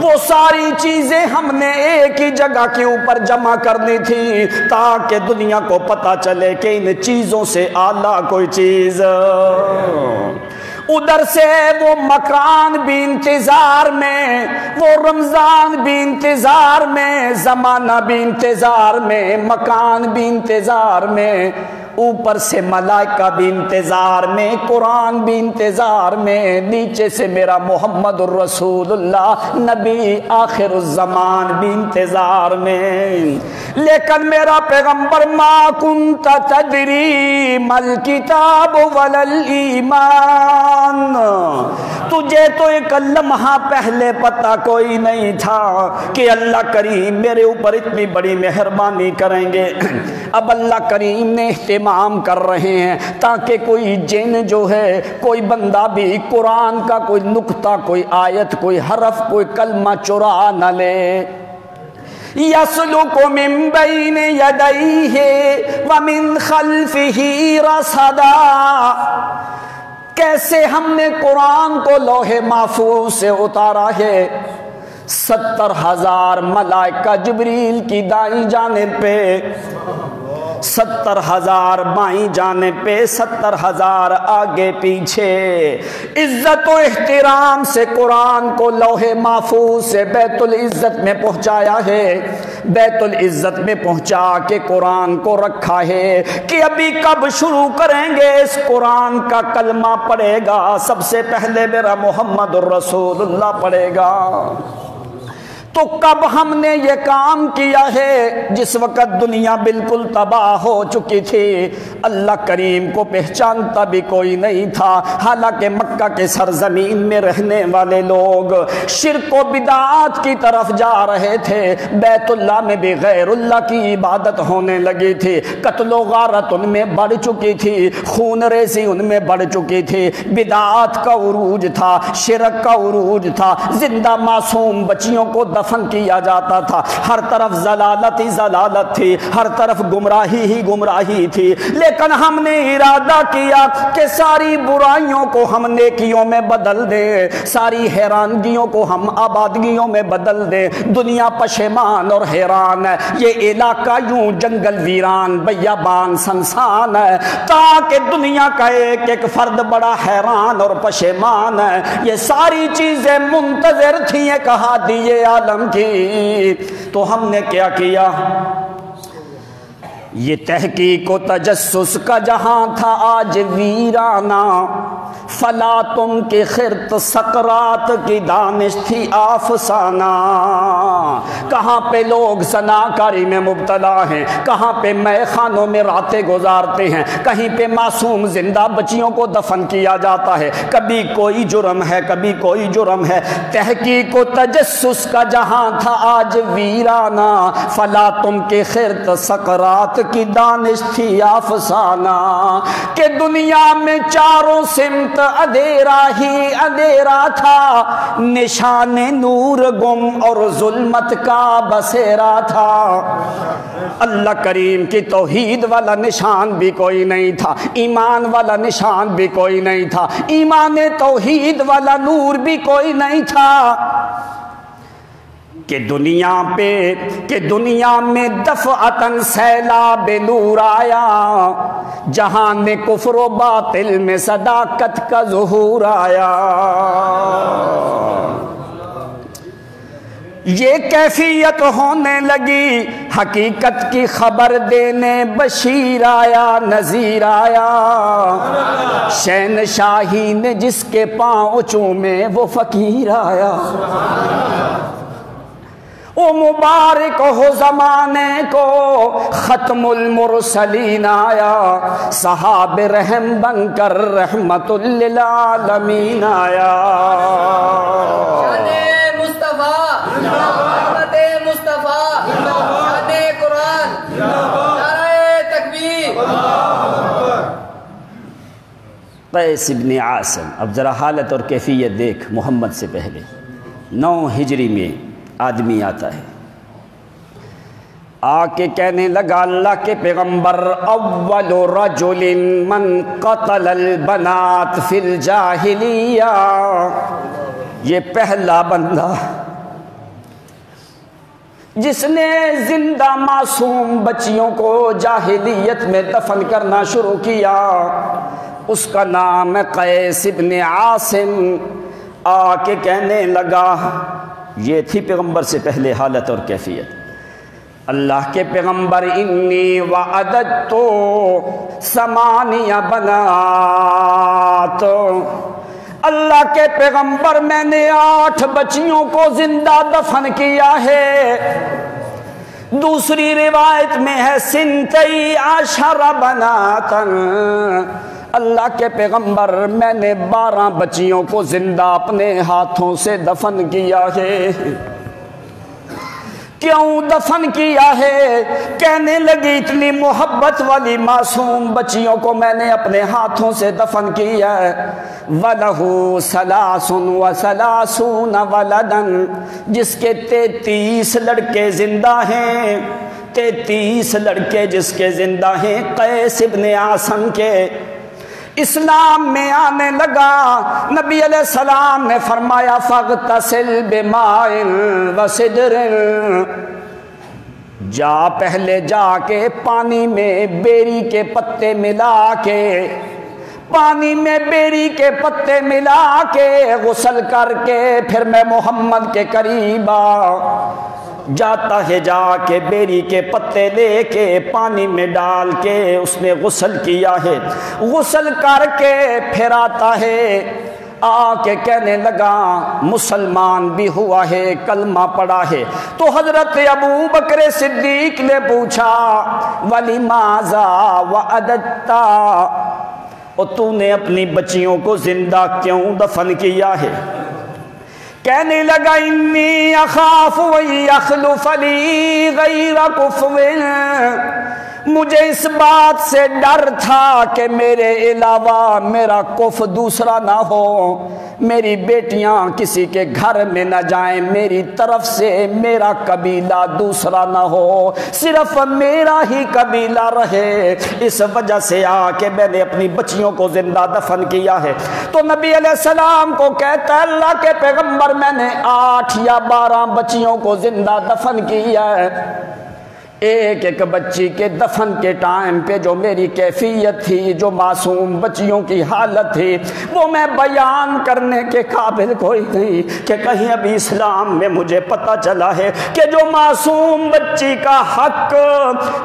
[SPEAKER 1] وہ ساری چیزیں ہم نے ایک ہی جگہ کے اوپر جمع کرنی تھی تاکہ دنیا کو پتا چلے کہ ان چیزوں سے آلہ کوئی چیز۔ ادھر سے وہ مکان بھی انتظار میں، وہ رمضان بھی انتظار میں، زمانہ بھی انتظار میں، مکان بھی انتظار میں۔ اوپر سے ملائکہ بھی انتظار میں، قرآن بھی انتظار میں، نیچے سے میرا محمد الرسول اللہ، نبی آخر الزمان بھی انتظار میں۔ لیکن میرا پیغمبر ما کنت تدری مل کتاب ایمان۔ تجھے تو ایک لمحہ پہلے پتا کوئی نہیں تھا کہ اللہ کریم میرے اوپر اتنی بڑی مہربانی کریں گے۔ اب اللہ کریم نے اہتمام کر رہے ہیں تاکہ کوئی جن جو ہے، کوئی بندہ بھی قرآن کا کوئی نقطہ، کوئی آیت، کوئی حرف، کوئی کلمہ چرا نہ لے۔ یسلک من بین یدیہ ومن خلفہ رصدا کیسے ہم نے قرآن کو لوہے محفوظ سے اتارا ہے؟ ستر ہزار ملائکہ جبریل کی دائیں جانب پہ ستر ہزار بائیں جانے پہ ستر ہزار آگے پیچھے۔ عزت و احترام سے قرآن کو لوح محفوظ سے بیت العزت میں پہنچایا ہے۔ بیت العزت میں پہنچا کے قرآن کو رکھا ہے کہ ابھی کب شروع کریں گے؟ اس قرآن کا کلمہ پڑے گا۔ سب سے پہلے میرا محمد الرسول اللہ پڑے گا۔ تو کب ہم نے یہ کام کیا ہے؟ جس وقت دنیا بالکل تباہ ہو چکی تھی۔ اللہ کریم کو پہچانتا بھی کوئی نہیں تھا۔ حالانکہ مکہ کے سرزمین میں رہنے والے لوگ شرک و بدعات کی طرف جا رہے تھے۔ بیت اللہ میں بھی غیر اللہ کی عبادت ہونے لگی تھی۔ قتل و غارت ان میں بڑھ چکی تھی۔ خون ریزی ان میں بڑھ چکی تھی۔ بدعات کا عروج تھا، شرک کا عروج تھا۔ زندہ معصوم بچیوں کو دفن کیا جاتا تھا۔ ہر طرف زلالت ہی زلالت تھی، ہر طرف گمراہی ہی گمراہی تھی۔ لیکن ہم نے ارادہ کیا کہ ساری برائیوں کو ہم نیکیوں میں بدل دے، ساری حیرانگیوں کو ہم آبادگیوں میں بدل دے۔ دنیا پشیمان اور حیران ہے، یہ علاقہ یوں جنگل ویران، بیابان، سنسان ہے۔ تاکہ دنیا کا ایک ایک فرد بڑا حیران اور پشیمان ہے۔ یہ ساری چیزیں منتظر تھیں کہا دیے عالم کی تو ہم نے کیا کیا؟ یہ تحقیق و تجسس کا جہاں تھا آج ویرانہ، فلا تم کے خرت سکرات کی دانش تھی آفسانہ۔ کہاں پہ لوگ سناکاری میں مبتلا ہیں، کہاں پہ میں خانوں میں راتیں گزارتے ہیں، کہیں پہ معصوم زندہ بچیوں کو دفن کیا جاتا ہے۔ کبھی کوئی جرم ہے، کبھی کوئی جرم ہے۔ تحقیق و تجسس کا جہاں تھا آج ویرانہ، فلا تم کے خرت سکرات کی دانش تھی آفسانہ کہ دنیا میں چاروں سمت ادھیرا ہی ادھیرا تھا، نشان نور گم اور ظلمت کا بسیرا تھا۔ اللہ کریم کی توحید والا نشان بھی کوئی نہیں تھا، ایمان والا نشان بھی کوئی نہیں تھا، ایمان توحید والا نور بھی کوئی نہیں تھا۔ کہ دنیا پہ، کہ دنیا میں دفعتن سیلاب نور آیا جہان کفر و باطل میں صداقت کا ظہور آیا۔ یہ کیفیت ہونے لگی، حقیقت کی خبر دینے بشیر آیا، نذیر آیا۔ شین شاہی نے جس کے پاؤں چومے وہ فقیر آیا۔ او مبارک ہو زمانے کو ختم المرسلین آیا صحاب رحم بن کر رحمت للعالمین آیا۔ قیس ابن عاصم اب ذرا حالت اور کیفیت دیکھ محمد سے پہلے۔ نو ہجری میں آدمی آتا ہے۔ آ کے کہنے لگا، اللہ کے پیغمبر، اول رجل من قتل البنات فی الجاہلیہ۔ یہ پہلا بندہ۔ جس نے زندہ معصوم بچیوں کو جاہلیت میں دفن کرنا شروع کیا، اس کا نام ہے قیس ابن عاصم۔ آ کے کہنے لگا یہ تھی پیغمبر سے پہلے حالت اور کیفیت۔ اللہ کے پیغمبر انی وعدت تو سمانیہ بنا تو اللہ کے پیغمبر میں نے آٹھ بچیوں کو زندہ دفن کیا ہے۔ دوسری روایت میں ہے سنتی عشر بناتن اللہ کے پیغمبر، میں نے بارہ بچیوں کو زندہ اپنے ہاتھوں سے دفن کیا ہے۔ کیوں دفن کیا ہے؟ کہنے لگی، اتنی محبت والی معصوم بچیوں کو میں نے اپنے ہاتھوں سے دفن کیا ہے۔ وَلَهُ سَلَاسٌ وَسَلَاسُونَ وَلَدًا، جس کے تینتیس لڑکے زندہ ہیں۔ تینتیس لڑکے جس کے زندہ ہیں، قیس ابن عاصم کے۔ اسلام میں آنے لگا۔ نبی علیہ السلام نے فرمایا فَغْتَسِلْ بِمَائِلْ وَسِدْرٍ جا پہلے جا کے پانی میں بیری کے پتے ملا کے۔ پانی میں بیری کے پتے ملا کے۔ غسل کر کے پھر میں محمد کے قریب آ۔ جاتا ہے جا کے بیری کے پتے لے کے پانی میں ڈال کے اس نے غسل کیا ہے۔ غسل کر کے پھر آتا ہے۔ آ کے کہنے لگا، مسلمان بھی ہوا ہے، کلمہ پڑا ہے۔ تو حضرت ابو بکر صدیق نے پوچھا، ولی مازا و ادتا اور تو نے اپنی بچیوں کو زندہ کیوں دفن کیا ہے؟ کہنے لگا انی اخاف وی اخلف لی غیر کفوین مجھے اس بات سے ڈر تھا کہ میرے علاوہ میرا کف دوسرا نہ ہو۔ میری بیٹیاں کسی کے گھر میں نہ جائیں۔ میری طرف سے میرا قبیلہ دوسرا نہ ہو۔ صرف میرا ہی قبیلہ رہے۔ اس وجہ سے آ کے میں نے اپنی بچیوں کو زندہ دفن کیا ہے۔ تو نبی علیہ السلام کو کہتا ہے، اللہ کے پیغمبر میں نے آٹھ یا بارہ بچیوں کو زندہ دفن کیا ہے۔ ایک ایک بچی کے دفن کے ٹائم پہ جو میری کیفیت تھی، جو معصوم بچیوں کی حالت تھی، وہ میں بیان کرنے کے قابل کوئی نہیں کہ کہیں ابھی اسلام میں مجھے پتہ چلا ہے کہ جو معصوم بچی کا حق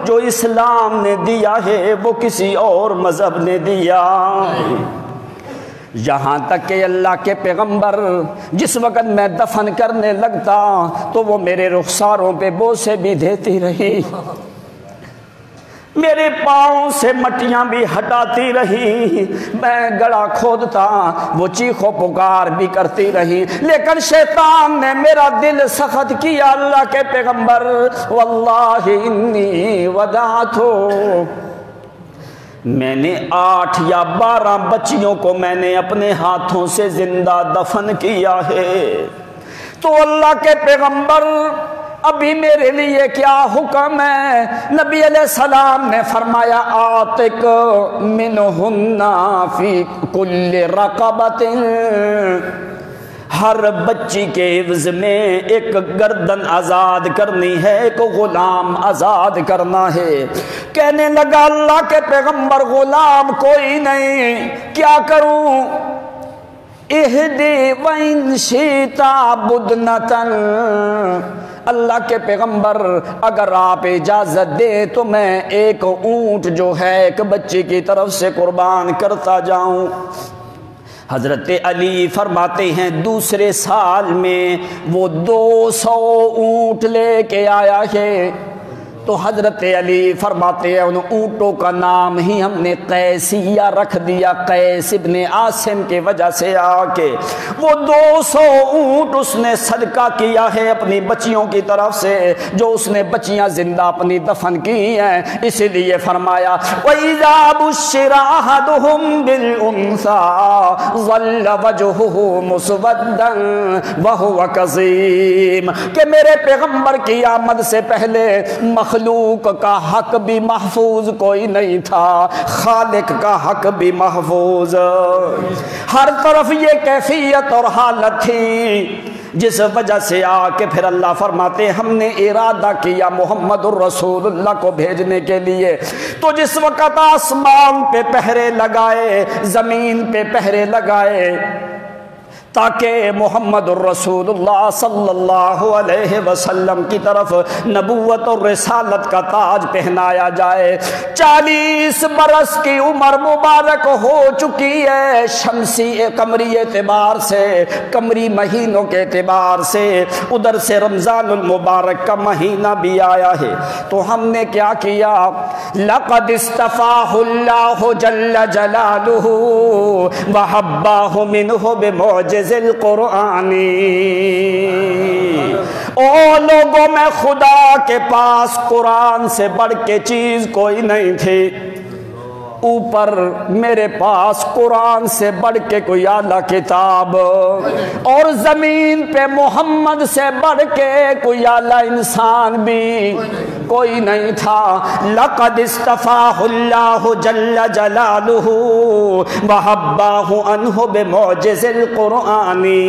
[SPEAKER 1] جو اسلام نے دیا ہے، وہ کسی اور مذہب نے دیا۔ یہاں تک کہ اللہ کے پیغمبر جس وقت میں دفن کرنے لگتا تو وہ میرے رخساروں پہ بوسے بھی دیتی رہی۔ میرے پاؤں سے مٹیاں بھی ہٹاتی رہی۔ میں گڑا کھودتا، وہ چیخو پکار بھی کرتی رہی۔ لیکن شیطان نے میرا دل سخت کیا اللہ کے پیغمبر۔ واللہ انی ودعتو۔ میں نے آٹھ یا بارہ بچیوں کو میں نے اپنے ہاتھوں سے زندہ دفن کیا ہے۔ تو اللہ کے پیغمبر، ابھی میرے لیے کیا حکم ہے؟ نبی علیہ السلام نے فرمایا، آتک منہن فی کل رقبت ہر بچی کے عوض میں ایک گردن آزاد کرنی ہے، ایک غلام آزاد کرنا ہے۔ کہنے لگا، اللہ کے پیغمبر غلام کوئی نہیں۔ کیا کروں؟ اہدی وین شیتا بدنتن۔ اللہ کے پیغمبر، اگر آپ اجازت دے تو میں ایک اونٹ جو ہے، ایک بچی کی طرف سے قربان کرتا جاؤں۔ حضرت علی فرماتے ہیں دوسرے سال میں وہ دو سو اونٹ لے کے آیا ہے۔ تو حضرت علی فرماتے ہیں، ان اونٹوں کا نام ہی ہم نے قیسیہ رکھ دیا، قیس ابن عاصم کے وجہ سے آ کے وہ دو سو اونٹ اس نے صدقہ کیا ہے اپنی بچیوں کی طرف سے، جو اس نے بچیاں زندہ اپنی دفن کی ہیں۔ اسی لیے فرمایا، وَإِذَا بُشِّرَ أَحَدُهُمْ بِالْأُنْثَى ظَلَّ وَجْهُهُ مُسْوَدًّا وَهُوَ كَظِيمٌ۔ کہ میرے پیغمبر کی آمد سے پہلے مخ مخلوق کا حق بھی محفوظ کوئی نہیں تھا۔ خالق کا حق بھی محفوظ۔ ہر طرف یہ کیفیت اور حالت تھی۔ جس وجہ سے آ کے پھر اللہ فرماتے ہم نے ارادہ کیا محمد الرسول اللہ کو بھیجنے کے لیے۔ تو جس وقت آسمان پہ پہرے لگائے، زمین پہ پہرے لگائے تاکہ محمد الرسول اللہ صلی اللہ علیہ وسلم کی طرف نبوت اور رسالت کا تاج پہنایا جائے۔ چالیس برس کی عمر مبارک ہو چکی ہے شمسی کمری اعتبار سے کمری مہینوں کے اعتبار سے۔ ادھر سے رمضان المبارک کا مہینہ بھی آیا ہے۔ تو ہم نے کیا کیا؟ لقد استفاہ اللہ جل جلالہ وحباہ منہ بمعجز قرآن او لوگوں میں خدا کے پاس قرآن سے بڑھ کے چیز کوئی نہیں تھی اوپر میرے پاس قرآن سے بڑھ کے کوئی اعلیٰ کتاب اور زمین پہ محمد سے بڑھ کے کوئی اعلیٰ انسان بھی کوئی نہیں تھا۔ لقد استفاہ اللہ جل جلالہ وحباہ عنہ بمعجز القرآنی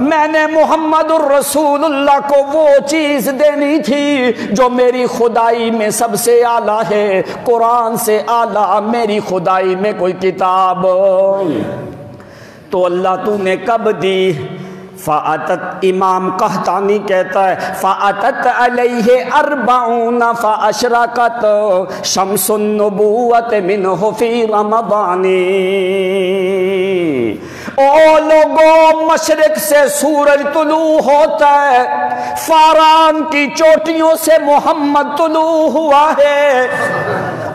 [SPEAKER 1] میں نے محمد الرسول اللہ کو وہ چیز دینی تھی جو میری خدائی میں سب سے اعلیٰ ہے۔ قرآن سے اعلیٰ میری خدائی میں کوئی کتاب۔ تو اللہ تو نے کب دی؟ فعتت امام قہتانی کہتا ہے فعتت علیہ اربعون فاشرقت شمس النبوت منہ فی رمضانی او لوگوں مشرق سے سورج طلوع ہوتا ہے، فاران کی چوٹیوں سے محمد طلوع ہوا ہے۔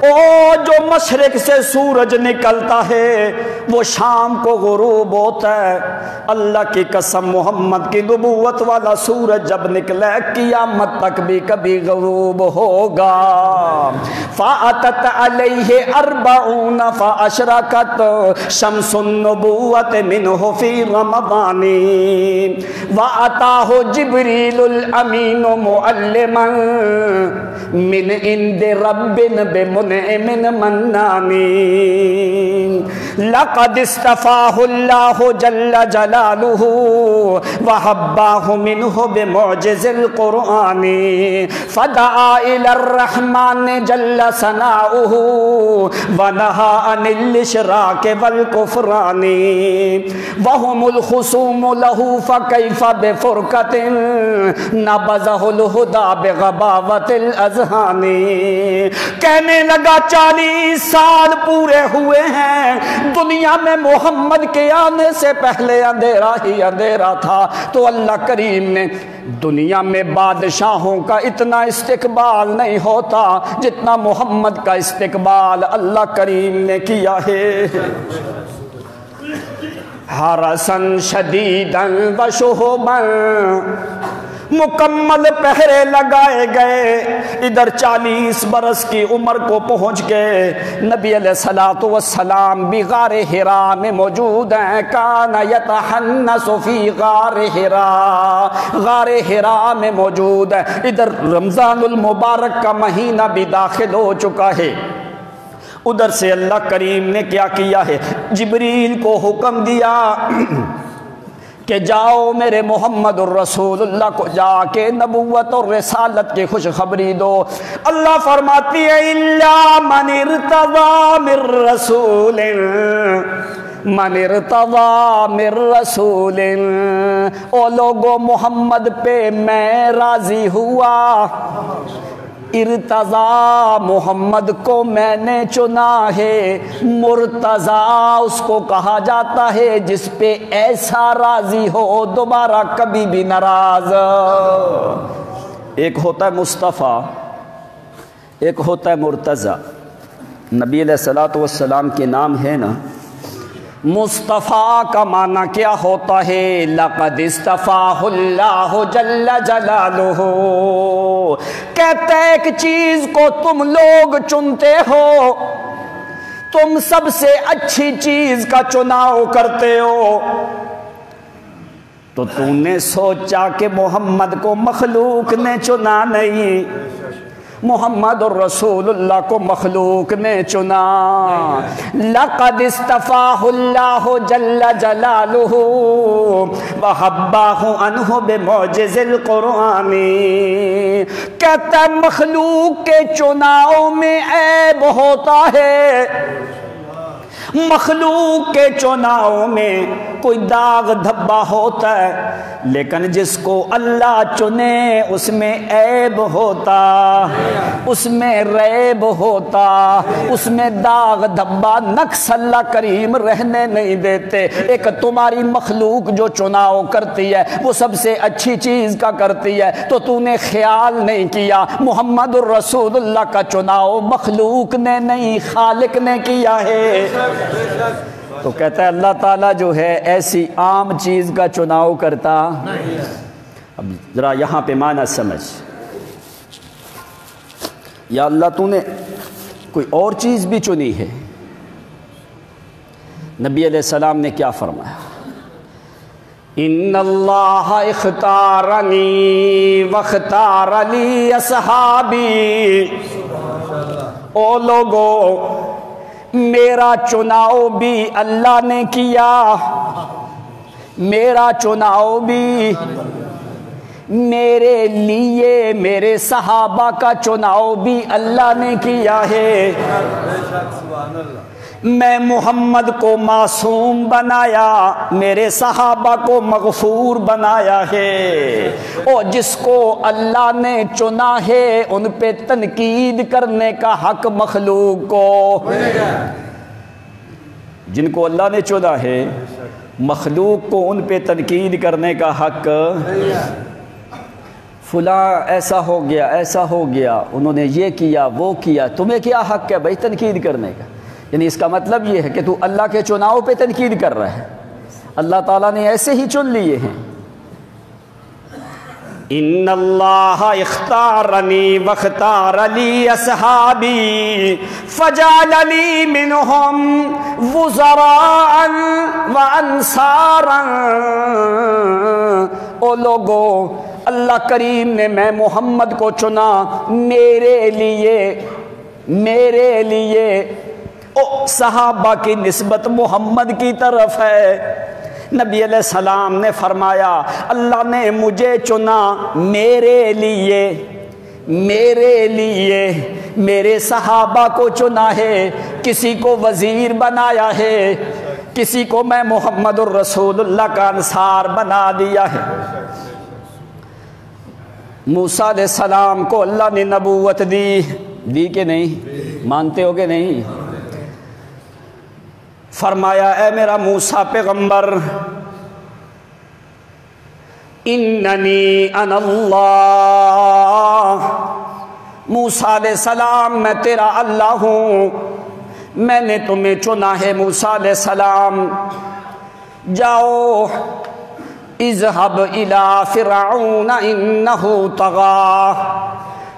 [SPEAKER 1] او جو مشرق سے سورج نکلتا ہے، وہ شام کو غروب ہوتا ہے۔ اللہ کی قسم، محمد کی نبوت والا سورج جب نکلے، قیامت تک بھی کبھی غروب ہوگا۔ فاتت علیہ اربعون فاشرکت شمس النبوت منہ فی رمضان۔ واتاہ جبریل الامین معلما۔ من عند رب بمنعم منان لقد استفاه الله جل جلاله وحباه منه بمعجز القرآن. فدعا إلى الرحمن جل سناؤه ونهى عن الاشراك والكفران. وهم الخصوم له، فكيف بفرقة نبذه الهدى بغباوة الأذهان. کہنے لگا، چالیس سال پورے ہوئے ہیں دنیا میں محمد کے آنے سے پہلے اندھیرا ہی اندھیرا تھا۔ تو اللہ کریم نے دنیا میں بادشاہوں کا اتنا استقبال نہیں ہوتا جتنا محمد کا استقبال اللہ کریم نے کیا ہے۔ حرسن شدیدن و شہبن مکمل پہرے لگائے گئے۔ ادھر چالیس برس کی عمر کو پہنچ گئے نبی علیہ السلام بھی غار ہرا میں موجود ہیں۔ کان یتحنس فی غار ہرا۔ غار ہرا میں موجود ہے ادھر رمضان المبارک کا مہینہ بھی داخل ہو چکا ہے۔ ادھر سے اللہ کریم نے کیا کیا ہے؟ جبریل کو حکم دیا۔ کہ جاؤ میرے محمد الرسول اللہ کو جا کے نبوت اور رسالت کی خوشخبری دو۔ اللہ فرماتی ہے اللہ من ارتضى من رسول، من ارتضى من رسول۔ او لوگو محمد پہ میں راضی ہوا۔ ارتضا محمد کو میں نے چنا ہے۔ مرتضا اس کو کہا جاتا ہے جس پہ ایسا راضی ہو دوبارہ کبھی بھی ناراض۔ ایک ہوتا ہے مصطفیٰ، ایک ہوتا ہے مرتضی۔ نبی علیہ السلاۃ والسلام کے نام ہے نا مصطفیٰ کا معنی کیا ہوتا ہے؟ لقد استفاہ اللہ جل جلالہ۔ کہتے ایک چیز کو تم لوگ چنتے ہو۔ تم سب سے اچھی چیز کا چناؤ کرتے ہو۔ تو تو نے سوچا کہ محمد کو مخلوق نے چنا نہیں۔ محمد الرسول اللہ کو مخلوق نے چنا. لقد استفاہ اللہ جل جلالہ. وحباہ عنہ بمعجز القرآن. کہتا ہے، مخلوق کے چناؤں میں عیب ہوتا ہے. مخلوق کے چناؤ میں کوئی داغ دھبا ہوتا ہے، لیکن جس کو اللہ چنے اس میں عیب ہوتا، اس میں ریب ہوتا، اس میں داغ دھبا نقص اللہ کریم رہنے نہیں دیتے۔ ایک تمہاری مخلوق جو چناؤ کرتی ہے، وہ سب سے اچھی چیز کا کرتی ہے۔ تو تو نے خیال نہیں کیا، محمد الرسول اللہ کا چناؤ مخلوق نے نہیں، خالق نے کیا ہے۔ تو کہتا ہے اللہ تعالیٰ جو ہے ایسی عام چیز کا چناؤ کرتا۔ اب ذرا یہاں پہ معنی سمجھ۔ یا اللہ تو نے کوئی اور چیز بھی چنی ہے؟ نبی علیہ السلام نے کیا فرمایا؟ ان اللہ اختارنی واختار لی اصحابی او لوگو میرا چناؤ بھی اللہ نے کیا۔ میرا چناؤ بھی میرے لیے، میرے صحابہ کا چناؤ بھی اللہ نے کیا ہے۔ میں محمد کو معصوم بنایا، میرے صحابہ کو مغفور بنایا ہے۔ اور جس کو اللہ نے چنا ہے، ان پہ تنقید کرنے کا حق مخلوق کو۔ جن کو اللہ نے چنا ہے، مخلوق کو ان پہ تنقید کرنے کا حق۔ فلاں، ایسا ہو گیا، ایسا ہو گیا، انہوں نے یہ کیا، وہ کیا، تمہیں کیا حق ہے بھائی تنقید کرنے کا؟ یعنی اس کا مطلب یہ ہے کہ تو اللہ کے چناؤ پہ تنقید کر رہا ہے۔ اللہ تعالیٰ نے ایسے ہی چن لیے ہیں۔ ان اللہ اختارنی واختار علی اصحابی فجعل علی منہم وزراء وانصارا۔ او لوگو، اللہ کریم نے میں محمد کو چنا میرے لیے میرے لیے۔ او صحابہ کی نسبت محمد کی طرف ہے۔ نبی علیہ السلام نے فرمایا، اللہ نے مجھے چنا میرے لیے میرے لیے، میرے صحابہ کو چنا ہے، کسی کو وزیر بنایا ہے، کسی کو میں محمد الرسول اللہ کا انصار بنا دیا ہے۔ موسیٰ علیہ السلام کو اللہ نے نبوت دی دی کہ نہیں؟ مانتے ہو کہ نہیں؟ فرمایا، اے میرا موسیٰ پیغمبر، اننی ان اللہ۔ موسیٰ علیہ السلام، میں تیرا اللہ ہوں۔ میں نے تمہیں چنا ہے موسیٰ علیہ السلام۔ جاؤ اذهب الى فرعون انہو طغا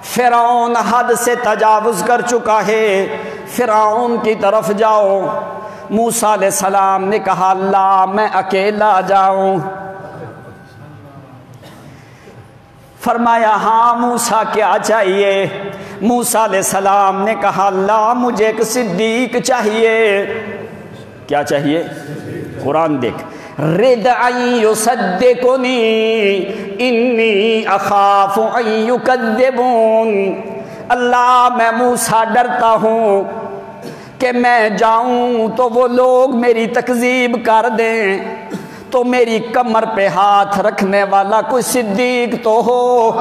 [SPEAKER 1] فرعون حد سے تجاوز کر چکا ہے۔ فرعون کی طرف جاؤ۔ موسیٰ علیہ السلام نے کہا اللہ میں اکیلا جاؤں۔ فرمایا ہاں موسیٰ کیا چاہیے؟ موسیٰ علیہ السلام نے کہا اللہ مجھے ایک صدیق چاہیے۔ کیا چاہیے؟ قرآن دیکھ۔ رد یصدقنی، انی اخاف ان یکذبون۔ اللہ، میں موسیٰ ڈرتا ہوں۔ کہ میں جاؤں تو وہ لوگ میری تکذیب کر دیں۔ تو میری کمر پہ ہاتھ رکھنے والا کوئی صدیق تو ہو۔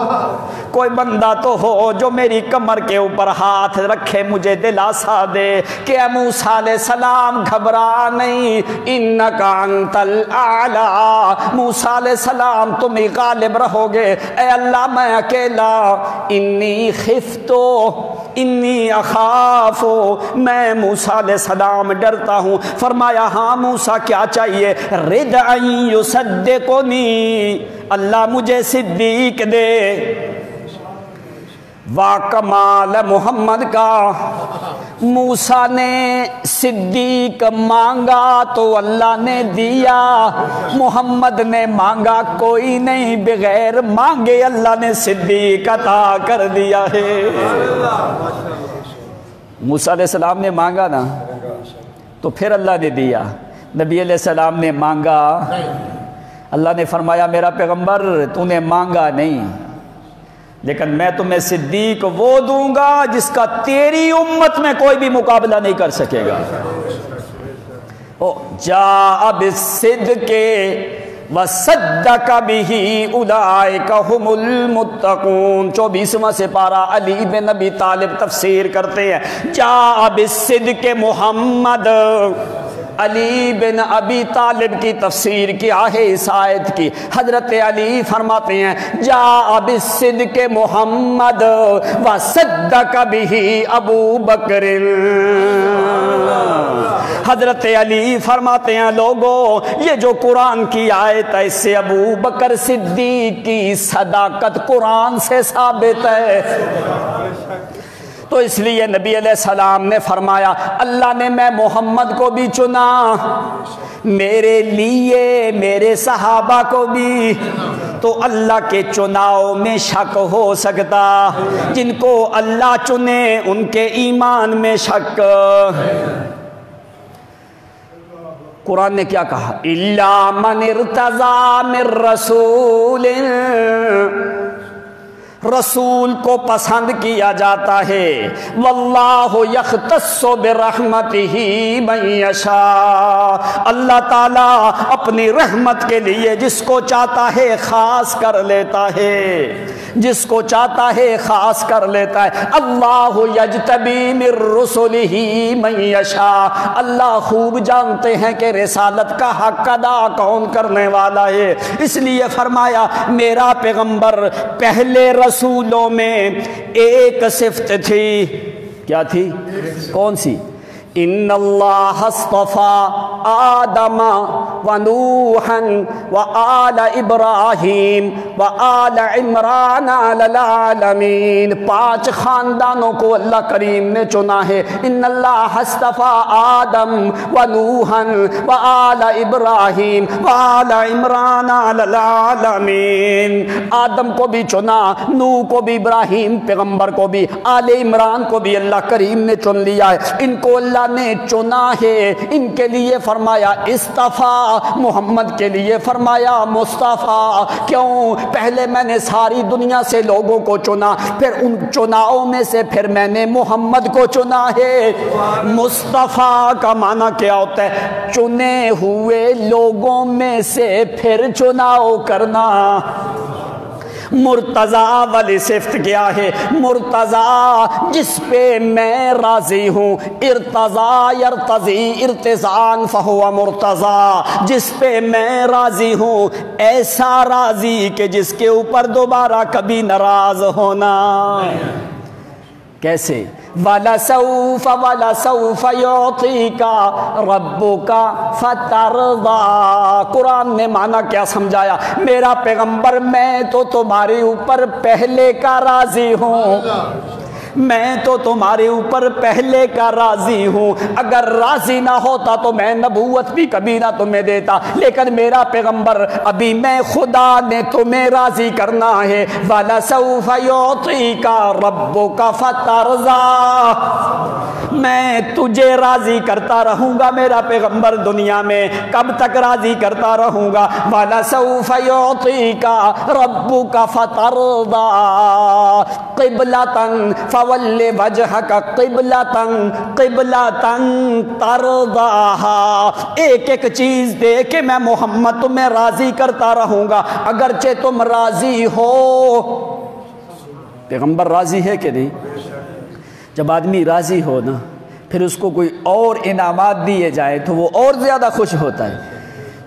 [SPEAKER 1] کوئی بندہ تو ہو جو میری کمر کے اوپر ہاتھ رکھے مجھے دلاسا دے کہ اے موسیٰ علیہ السلام گھبرا نہیں۔ انکا انت الاعلا موسیٰ علیہ السلام تم ہی غالب رہو گے۔ اے اللہ میں اکیلا۔ انی خفتو انی اخافو میں موسیٰ علیہ السلام ڈرتا ہوں فرمایا ہاں موسیٰ کیا چاہیے رد یصدقنی اللہ مجھے صدیق دے وا کمال محمد کا۔ موسیٰ نے صدیق مانگا تو اللہ نے دیا۔ محمد نے مانگا، کوئی نہیں، بغیر مانگے اللہ نے صدیق عطا کر دیا ہے۔ موسیٰ علیہ السلام نے مانگا نا، تو پھر اللہ نے دیا۔ نبی علیہ السلام نے مانگا۔ اللہ نے فرمایا، میرا پیغمبر، تو نے مانگا نہیں۔ لیکن میں تمہیں صدیق وہ دوں گا جس کا تیری امت میں کوئی بھی مقابلہ نہیں کر سکے گا۔ جا اب صد کے وصدق به اولئک هم المتقون۔ چوبیسواں سے پارا علی بن نبی طالب تفسیر کرتے ہیں۔ جا اب صدق محمد۔ علی بن ابی طالب کی تفسیر کیا ہے اس آیت کی۔ حضرت علی فرماتے ہیں جا اب صدق محمد وصدق به ابو بکر۔ حضرت علی فرماتے ہیں لوگوں یہ جو قرآن کی آیت ہے، اس سے ابو بکر صدیق کی صداقت قرآن سے ثابت ہے۔ تو اس لیے نبی علیہ السلام نے فرمایا، اللہ نے میں محمد کو بھی چنا، میرے لیے، میرے صحابہ کو بھی۔ تو اللہ کے چناؤ میں شک ہو سکتا، جن کو اللہ چنے ان کے ایمان میں شک۔ قرآن نے کیا کہا؟ اللہ من ارتضا من رسول رسول کو پسند کیا جاتا ہے۔ واللہ یختص برحمتہ من یشاء۔ اللہ تعالی اپنی رحمت کے لیے جس کو چاہتا ہے خاص کر لیتا ہے۔ جس کو چاہتا ہے خاص کر لیتا ہے۔ اللہ یجتبی من رسلہ من یشاء۔ اللہ خوب جانتے ہیں کہ رسالت کا حق ادا کون کرنے والا ہے۔ اس لیے فرمایا، میرا پیغمبر پہلے رسولوں میں ایک صفت تھی۔ کیا تھی؟ کون سی؟ ان اللہ اصطفیٰ۔ آدم ونوحا وآل ابراہیم وآل عمران علی العالمین۔ پانچ خاندانوں کو اللہ کریم نے چنا ہے۔ ان اللہ اصطفى آدم ونوحا وآل ابراہیم وآل عمران علی العالمین۔ آدم کو بھی چنا نو کو بھی، ابراہیم پیغمبر کو بھی، آل عمران کو بھی اللہ کریم نے چن لیا ہے۔ ان کو اللہ نے چنا ہے۔ ان کے لیے فرمایا، استفا، محمد کے لیے فرمایا، مصطفیٰ، کیوں؟ پہلے میں نے ساری دنیا سے لوگوں کو چنا، پھر ان چناؤں میں سے پھر میں نے محمد کو چنا ہے۔ مصطفیٰ کا معنی کیا ہوتا ہے؟ چنے ہوئے لوگوں میں سے پھر چناؤ کرنا۔ مرتضی والی صفت کیا ہے؟ مرتضی، جس پہ میں راضی ہوں۔ ارتضا یرتضی، ارتضان، فہو مرتضی۔ جس پہ میں راضی ہوں، ایسا راضی کہ جس کے اوپر دوبارہ کبھی ناراض ہونا۔ کیسے؟ والا سوف والا سوف یوتی کا ربو کا فترضا قرآن نے مانا کیا سمجھایا؟ میرا پیغمبر، میں تو تمہارے اوپر پہلے کا راضی ہوں۔ میں تو تمہارے اوپر پہلے کا راضی ہوں۔ اگر راضی نہ ہوتا تو میں نبوت بھی کبھی نہ تمہیں دیتا۔ لیکن میرا پیغمبر، ابھی میں خدا نے تمہیں راضی کرنا ہے۔ والا سوف یوتی کا ربو کا فترضا میں تجھے راضی کرتا رہوں گا میرا پیغمبر دنیا میں۔ کب تک راضی کرتا رہوں گا؟ والا سوف یوتی کا ربو کا فترضا قبلتن فول وجہ کا قبلہ تنگ ایک ایک چیز دے کے میں محمد تمہیں راضی کرتا رہوں گا۔ اگرچہ تم راضی ہو۔ پیغمبر راضی ہے کہ نہیں؟ جب آدمی راضی ہو نا، پھر اس کو کوئی اور انعامات دیے جائے تو وہ اور زیادہ خوش ہوتا ہے۔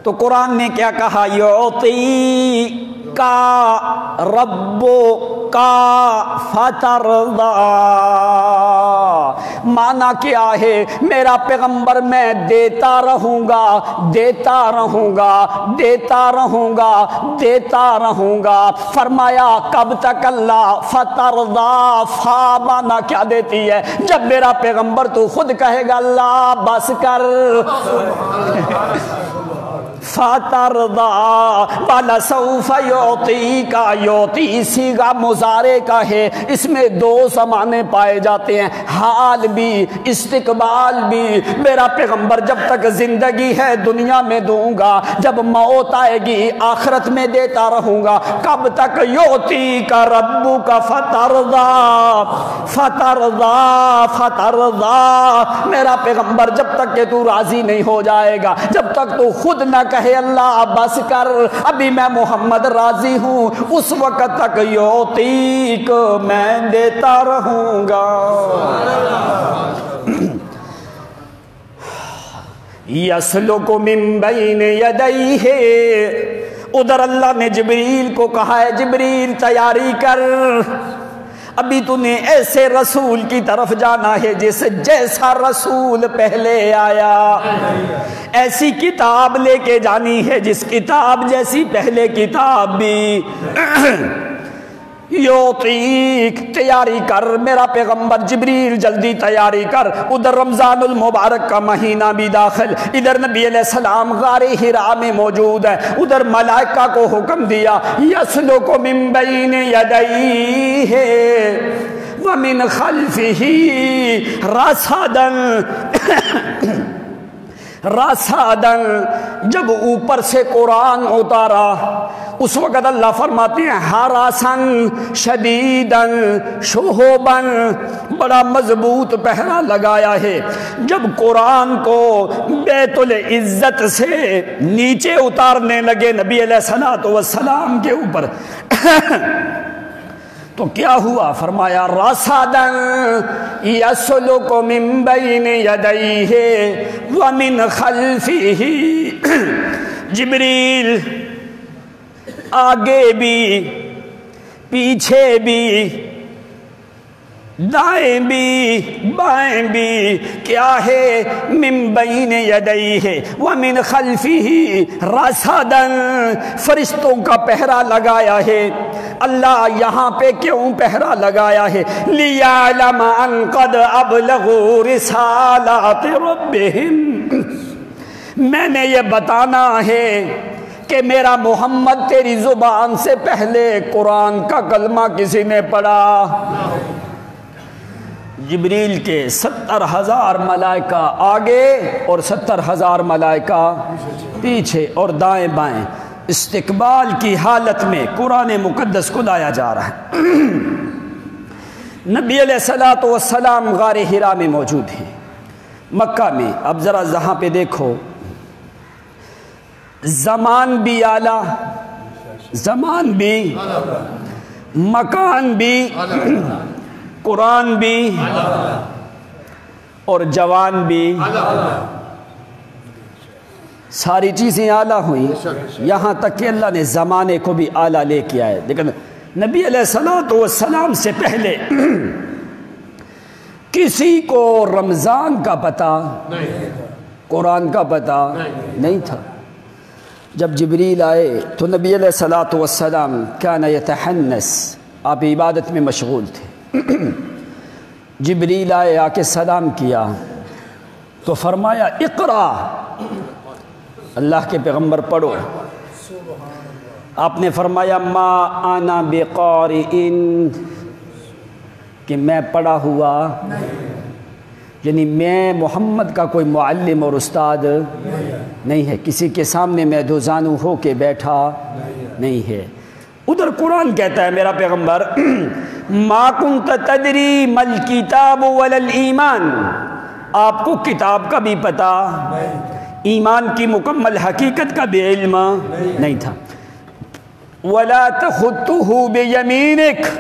[SPEAKER 1] تو قرآن نے کیا کہا؟ یعطی کا ربو کا فترضا۔ مانا کیا ہے؟ میرا پیغمبر میں دیتا رہوں گا، دیتا رہوں گا، دیتا رہوں گا، دیتا رہوں گا۔ فرمایا، کب تک اللہ فترضا فا مانا کیا دیتی ہے؟ جب میرا پیغمبر تو خود کہے گا اللہ بس کر۔ فاترضا والا سوف یوتی کا یوتی سیگا مزارے کا ہے۔ اس میں دو زمانے پائے جاتے ہیں۔ حال بھی، استقبال بھی۔ میرا پیغمبر جب تک زندگی ہے دنیا میں دوں گا، جب موت آئے گی، آخرت میں دیتا رہوں گا۔ کب تک یوتی کا ربو کا فترضا فترضا فترضا میرا پیغمبر جب تک کہ تو راضی نہیں ہو جائے گا، جب تک تو خود نہ کہے اللہ بس کر، ابھی میں محمد راضی ہوں۔ اس وقت تک یوتیک میں دیتا رہوں گا۔ یسلو کو ممبئی نے یدئی ہے ادھر اللہ نے جبریل کو کہا ہے، جبریل تیاری کر۔ ابھی تو نے ایسے رسول کی طرف جانا ہے جس جیسا رسول پہلے آیا۔ ایسی کتاب لے کے جانی ہے جس کتاب جیسی پہلے کتاب بھی۔ یوتیک تیاری کر، میرا پیغمبر جبریل جلدی تیاری کر، ادھر رمضان المبارک کا مہینہ بھی داخل، ادھر نبی علیہ السلام غار ہرا میں موجود ہے، ادھر ملائکہ کو حکم دیا یسلو کو من بین یدئی ہے ومن خلفہی رسدن راسادن جب اوپر سے قرآن اتارا اس وقت اللہ فرماتے ہیں ہراسن شدیدن شہوبن بڑا مضبوط پہرا لگایا ہے۔ جب قرآن کو بیت العزت سے نیچے اتارنے لگے نبی علیہ السلام والسلام کے اوپر۔ تو کیا ہوا؟ فرمایا، راسادن، یسلک من بین یدیہ ومن خلفہ جبریل آگے بھی، پیچھے بھی دائیں بھی، بائیں بھی، کیا ہے؟ من بین یدئی ہے ومن خلفی راسادن فرشتوں کا پہرا لگایا ہے۔ اللہ یہاں پہ کیوں پہرا لگایا ہے؟ لیعلم ان قد ابلغوا رسالات ربهم میں نے یہ بتانا ہے کہ میرا محمد تیری زبان سے پہلے قرآن کا کلمہ کسی نے پڑھا؟ جبریل کے ستر ہزار ملائکہ آگے اور ستر ہزار ملائکہ پیچھے اور دائیں بائیں۔ استقبال کی حالت میں قرآن مقدس کو لایا جا رہا ہے۔ نبی علیہ السلاۃ والسلام غار ہرا میں موجود ہیں۔ مکہ میں، اب ذرا جہاں پہ دیکھو۔ زمان بھی اعلیٰ، زمان بھی، مکان بھی۔ قرآن بھی اور جوان بھی ساری چیزیں اعلیٰ ہوئیں۔ یہاں تک کہ اللہ نے زمانے کو بھی اعلیٰ لے کے آئے۔ لیکن نبی علیہ السلام والسلام سے پہلے کسی کو رمضان کا پتہ قرآن کا پتہ نہیں تھا۔ جب جبریل آئے تو نبی علیہ السلاۃ والسلام کیا نہ یتحنس، آپ عبادت میں مشغول تھے۔ جبریل آئے، آ کے سلام کیا۔ تو فرمایا اقرا اللہ کے پیغمبر پڑھو۔ آپ نے فرمایا، ما آنا بقارئن۔ کہ میں پڑھا ہوا۔ یعنی میں محمد کا کوئی معلم اور استاد نہیں ہے۔ کسی کے سامنے میں دوزانو ہو کے بیٹھا نہیں ہے۔ ادھر قرآن کہتا ہے، میرا پیغمبر ما کنت تدری مل کتاب ولل ایمان آپ کو کتاب کا بھی پتہ، ایمان کی مکمل حقیقت کا بھی علم نہیں تھا۔ ولا تخطه بیمینک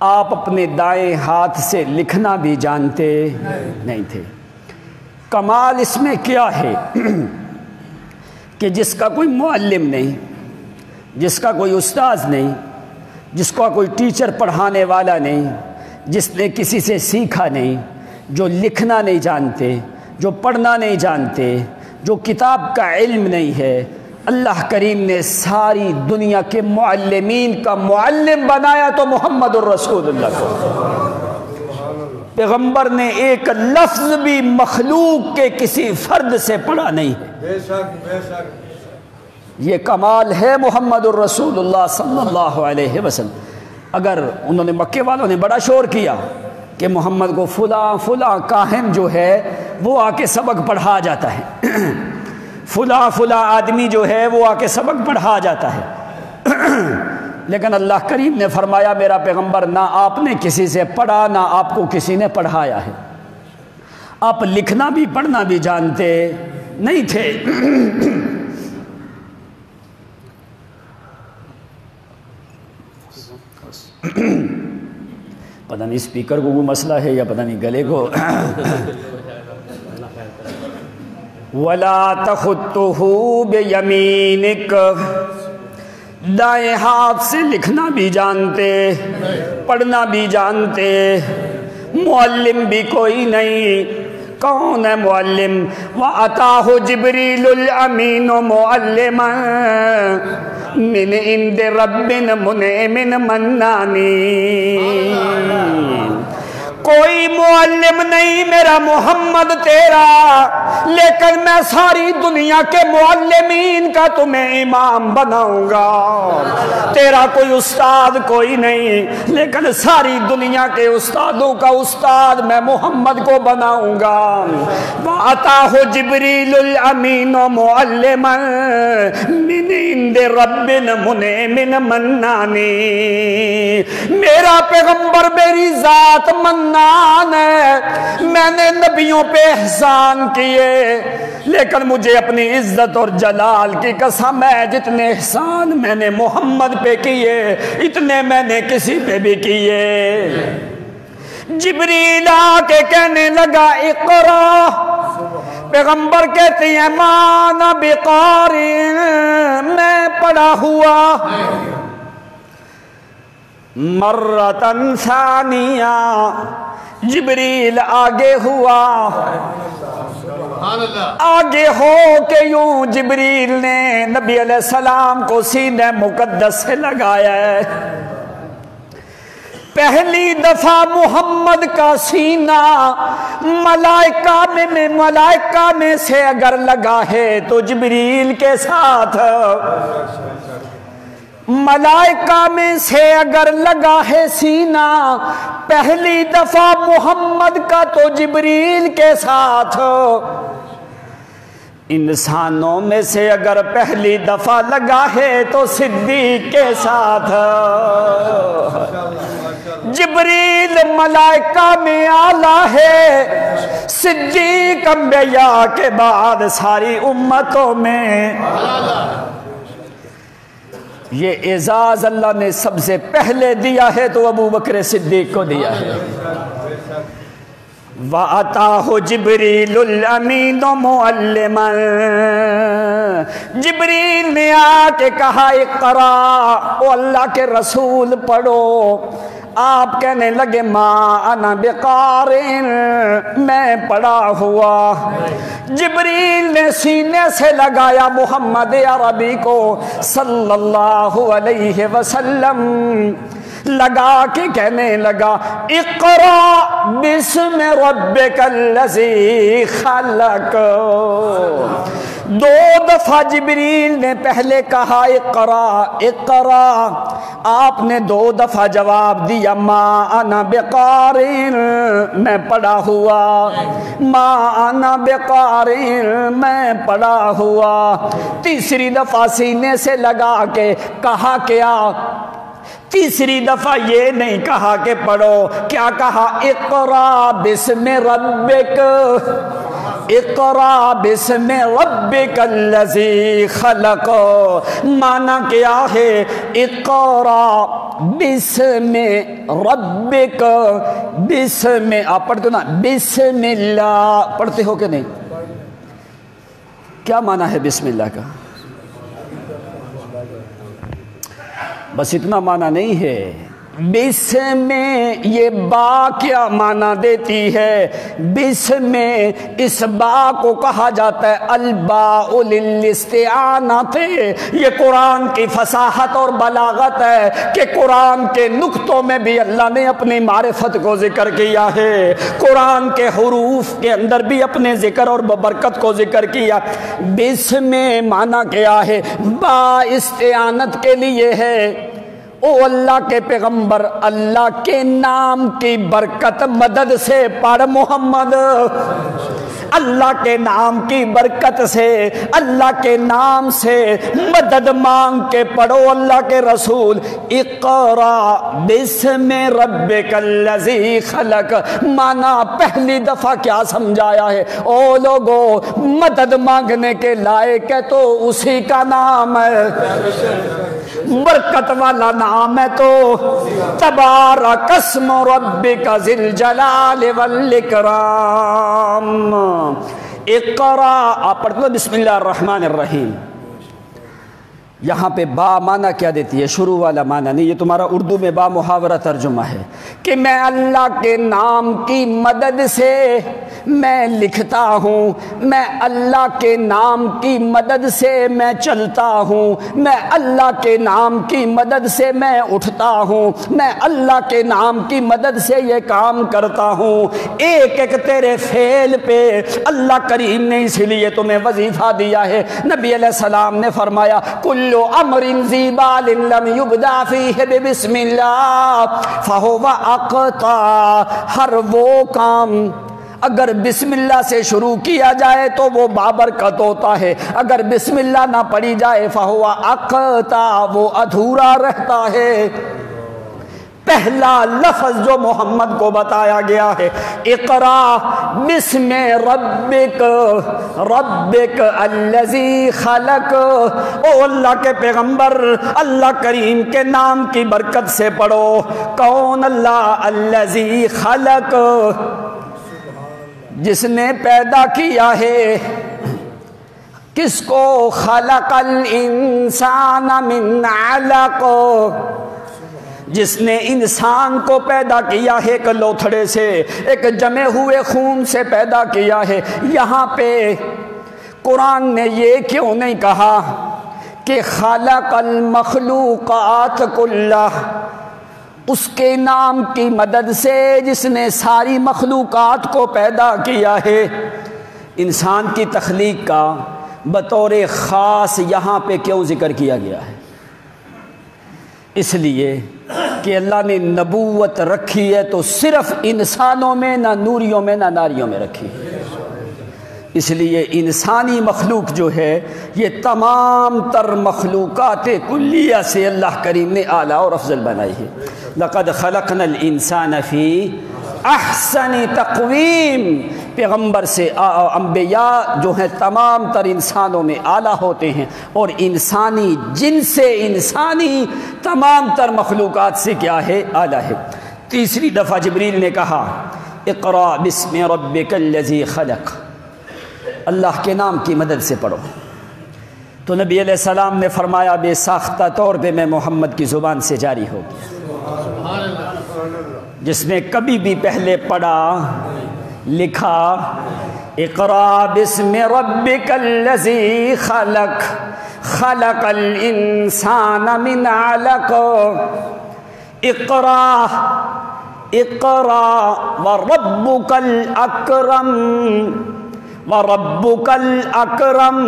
[SPEAKER 1] آپ اپنے دائیں ہاتھ سے لکھنا بھی جانتے نہیں تھے۔ کمال اس میں کیا ہے؟ کہ جس کا کوئی معلم نہیں، جس کا کوئی استاذ نہیں جس کا کوئی ٹیچر پڑھانے والا نہیں، جس نے کسی سے سیکھا نہیں، جو لکھنا نہیں جانتے، جو پڑھنا نہیں جانتے، جو کتاب کا علم نہیں ہے، اللہ کریم نے ساری دنیا کے معلمین کا معلم بنایا تو محمد الرسول اللہ کو۔ پیغمبر نے ایک لفظ بھی مخلوق کے کسی فرد سے پڑھا نہیں۔ ہے یہ کمال ہے محمد الرسول اللہ صلی اللہ علیہ وسلم۔ اگر انہوں نے مکے والوں نے بڑا شور کیا کہ محمد کو فلاں فلاں کاہن جو ہے وہ آ کے سبق پڑھا جاتا ہے۔ فلاں فلاں آدمی جو ہے وہ آ کے سبق پڑھا جاتا ہے۔ لیکن اللہ کریم نے فرمایا، میرا پیغمبر، نہ آپ نے کسی سے پڑھا، نہ آپ کو کسی نے پڑھایا ہے۔ آپ لکھنا بھی، پڑھنا بھی جانتے نہیں تھے۔ پتہ نہیں اسپیکر کو وہ مسئلہ ہے یا پتہ نہیں گلے کو۔ ولا تخطه بیمینک دائیں ہاتھ سے لکھنا بھی جانتے، پڑھنا بھی جانتے۔ معلم بھی کوئی نہیں۔ کون ہے معلم؟ وَأَتَاهُ جِبْرِيلُ الْأَمِينُ مُعَلِّمًا۔ مِنْ عِنْدِ رَبِّنْ مُنْعِمٍ مَنَّانِينَ کوئی معلم نہیں، میرا محمد تیرا۔ لیکن میں ساری دنیا کے معلمین کا تمہیں امام بناؤں گا۔ تیرا کوئی استاد کوئی نہیں، لیکن ساری دنیا کے استادوں کا استاد میں محمد کو بناؤں گا۔ آتا ہو جبریل الامین و معلم من اند رب من منانی میرا پیغمبر میری ذات منان ہے۔ میں نے نبیوں پہ احسان کیے، لیکن مجھے اپنی عزت اور جلال کی قسم ہے، جتنے احسان میں نے محمد پہ کیے، اتنے میں نے کسی پہ بھی کیے۔ جبریل آ کے کہنے لگا، اقرا۔ پیغمبر کہتے ہیں، مانا بقاری میں پڑا ہوا۔ مرتن ثانیہ جبریل آگے ہوا۔ آگے ہو کے یوں جبریل نے نبی علیہ السلام کو سینہ مقدس سے لگایا ہے۔ پہلی دفعہ محمد کا سینہ ملائکہ میں ملائکہ میں سے اگر لگا ہے تو جبریل کے ساتھ۔ ملائکہ میں سے اگر لگا ہے سینہ، پہلی دفعہ محمد کا تو جبریل کے ساتھ۔ انسانوں میں سے اگر پہلی دفعہ لگا ہے تو صدیق کے ساتھ۔ جبریل ملائکہ میں آلہ ہے، صدیق انبیاء کے بعد ساری امتوں میں۔ یہ اعزاز اللہ نے سب سے پہلے دیا ہے تو ابو بکر صدیق کو دیا ہے۔ وَأَتَاهُ جِبْرِيلُ الْأَمِينُ مُعَلِّمًا۔ جبریل نے آ کے کہا اقرا او اللہ کے رسول پڑھو۔ آپ کہنے لگے ماں انا بقارن میں پڑا ہوا۔ جبریل نے سینے سے لگایا محمد عربی کو، صلی اللہ علیہ وسلم۔ لگا کے کہنے لگا اقرا بسم ربک اللذی خلق۔ دو دفعہ جبریل نے پہلے کہا اقرا اقرا آپ نے دو دفعہ جواب دیا، ما انا بقارن میں پڑا ہوا۔ ما انا بقارن میں پڑا ہوا۔ تیسری دفعہ سینے سے لگا کے کہا، کیا تیسری دفعہ یہ نہیں کہا کہ پڑھو، کیا کہا؟ اقرا بسم ربک، اقرا بسم ربک اللذی خلق. مانا کیا ہے؟ اقرا بسم ربک بسم آپ پڑھتے ہو نا، بسم اللہ، پڑھتے ہو کہ نہیں؟ کیا مانا ہے بسم اللہ کا؟ بس اتنا معنی نہیں ہے۔ بس میں یہ با کیا معنی دیتی ہے؟ بس میں اس با کو کہا جاتا ہے البا للاستعانت یہ قرآن کی فصاحت اور بلاغت ہے کہ قرآن کے نقطوں میں بھی اللہ نے اپنی معرفت کو ذکر کیا ہے۔ قرآن کے حروف کے اندر بھی اپنے ذکر اور برکت کو ذکر کیا۔ بس میں معنی کیا ہے؟ با استعانت کے لیے ہے۔ او اللہ کے پیغمبر، اللہ کے نام کی برکت مدد سے، پڑھ محمد۔ اللہ کے نام کی برکت سے، اللہ کے نام سے مدد مانگ کے پڑھو اللہ کے رسول۔ اقرا بسم ربک اللذی خلق۔ مانا پہلی دفعہ کیا سمجھایا ہے۔ او لوگو، مدد مانگنے کے لائق ہے تو اسی کا نام ہے۔ برکت والا نام ہے تو تبارا قسم ربک ذل جلال والاکرام اقرا آپ پڑھتے ہیں بسم اللہ الرحمن الرحیم۔ یہاں پہ با معنی کیا دیتی ہے؟ شروع والا معنی نہیں، یہ تمہارا اردو میں با محاورہ ترجمہ ہے کہ میں اللہ کے نام کی مدد سے میں لکھتا ہوں، میں اللہ کے نام کی مدد سے میں چلتا ہوں، میں اللہ کے نام کی مدد سے میں اٹھتا ہوں، میں اللہ کے نام کی مدد سے یہ کام کرتا ہوں۔ ایک ایک تیرے فیل پہ اللہ کریم نے اس لیے تمہیں وظیفہ دیا ہے۔ نبی علیہ السلام نے فرمایا کل كل امر زیبال لم يبدا فيه ببسم الله، فهو اقطع ہر وہ کام اگر بسم اللہ سے شروع کیا جائے تو وہ بابرکت ہوتا ہے، اگر بسم اللہ نہ پڑھی جائے فہوا اقتا وہ ادھورا رہتا ہے۔ پہلا لفظ جو محمد کو بتایا گیا ہے اقرا بسم ربک ربک الذی خلق۔ او اللہ کے پیغمبر، اللہ کریم کے نام کی برکت سے پڑھو۔ کون اللہ الذی خلق؟ جس نے پیدا کیا ہے۔ کس کو خلق الانسان من علق؟ جس نے انسان کو پیدا کیا ہے ایک لوتھڑے سے، ایک جمے ہوئے خون سے پیدا کیا ہے۔ یہاں پہ قرآن نے یہ کیوں نہیں کہا کہ خالق المخلوقات کلّہ، اس کے نام کی مدد سے جس نے ساری مخلوقات کو پیدا کیا ہے۔ انسان کی تخلیق کا بطور خاص یہاں پہ کیوں ذکر کیا گیا ہے؟ اس لیے کہ اللہ نے نبوت رکھی ہے تو صرف انسانوں میں، نہ نوریوں میں، نہ ناریوں میں رکھی ہے۔ اس لیے انسانی مخلوق جو ہے، یہ تمام تر مخلوقات کلیہ سے اللہ کریم نے اعلیٰ اور افضل بنائی ہے۔ لقد خلقنا الانسان فی احسن تقویم۔ پیغمبر سے انبیاء جو ہیں، تمام تر انسانوں میں اعلیٰ ہوتے ہیں اور انسانی جن سے انسانی تمام تر مخلوقات سے کیا ہے؟ اعلیٰ ہے۔ تیسری دفعہ جبریل نے کہا اقرا بسم ربک الذی خلق۔ اللہ کے نام کی مدد سے پڑھو۔ تو نبی علیہ السلام نے فرمایا، بے ساختہ طور پہ میں محمد کی زبان سے جاری ہو گیا۔ جس نے کبھی بھی پہلے پڑھا لکھا، اقرا بسم ربک الذی خلق خلق الانسان من علق. اقرا اقرا، وربک الاکرم وربک الاکرم.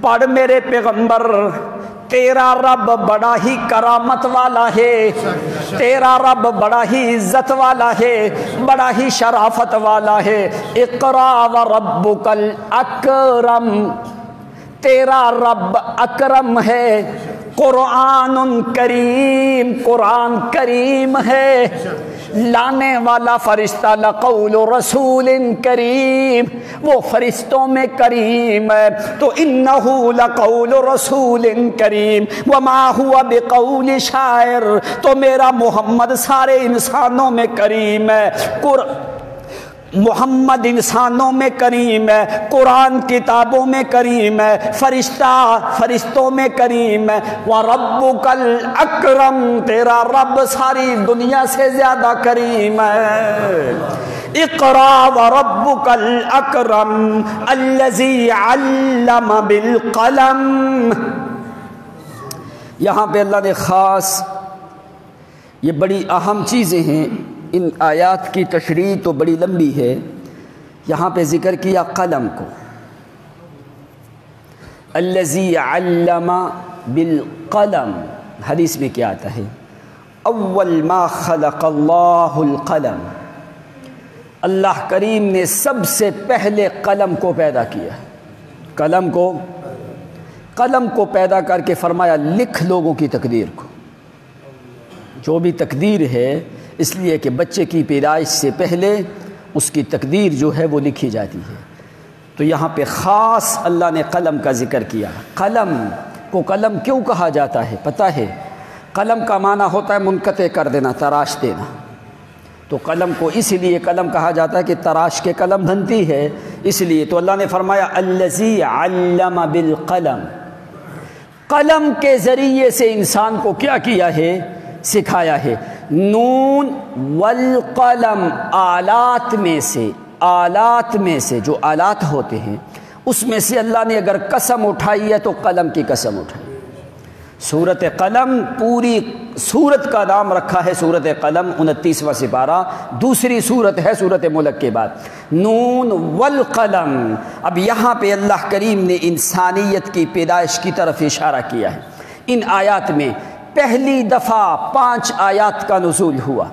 [SPEAKER 1] پڑھ میرے پیغمبر تیرا رب بڑا ہی کرامت والا ہے۔ تیرا رب بڑا ہی عزت والا ہے، بڑا ہی شرافت والا ہے۔ اقرا و ربک الاکرم۔ تیرا رب اکرم ہے۔ قرآن کریم قرآن کریم ہے۔ لانے والا فرشتہ لقول رسول کریم، وہ فرشتوں میں کریم ہے۔ تو انہو لقول رسول کریم۔ وما ہوا بقول شاعر۔ تو میرا محمد سارے انسانوں میں کریم ہے۔ قرآن محمد انسانوں میں کریم ہے، قرآن کتابوں میں کریم ہے، فرشتہ فرشتوں میں کریم ہے۔ وہ رب کل اکرم تیرا رب ساری دنیا سے زیادہ کریم ہے۔ اقرا و رب کل اکرم الزی علم بالقلم۔ یہاں پہ اللہ نے خاص، یہ بڑی اہم چیزیں ہیں۔ ان آیات کی تشریح تو بڑی لمبی ہے۔ یہاں پہ ذکر کیا قلم کو۔ الزی علم بالقلم۔ حدیث میں کیا آتا ہے۔ اول ما خلق اللہ القلم۔ اللہ کریم نے سب سے پہلے قلم کو پیدا کیا۔ قلم کو۔ قلم کو پیدا کر کے فرمایا، لکھ لوگوں کی تقدیر کو۔ جو بھی تقدیر ہے اس لیے کہ بچے کی پیدائش سے پہلے اس کی تقدیر جو ہے وہ لکھی جاتی ہے۔ تو یہاں پہ خاص اللہ نے قلم کا ذکر کیا۔ قلم کو قلم کیوں کہا جاتا ہے؟ پتہ ہے، قلم کا معنی ہوتا ہے منقطع کر دینا، تراش دینا۔ تو قلم کو اس لیے قلم کہا جاتا ہے کہ تراش کے قلم بنتی ہے۔ اس لیے تو اللہ نے فرمایا الزی علم بالقلم۔ قلم کے ذریعے سے انسان کو کیا کیا ہے؟ سکھایا ہے۔ نون والقلم، آلات میں سے، آلات میں سے جو آلات ہوتے ہیں، اس میں سے اللہ نے اگر قسم اٹھائی ہے تو قلم کی قسم اٹھائی۔ سورت قلم پوری سورت کا نام رکھا ہے، سورت قلم، انتیسواں سپارہ۔ دوسری سورت ہے، سورت ملک کے بعد۔ نون والقلم۔ اب یہاں پہ اللہ کریم نے انسانیت کی پیدائش کی طرف اشارہ کیا ہے۔ ان آیات میں پہلی دفعہ پانچ آیات کا نزول ہوا۔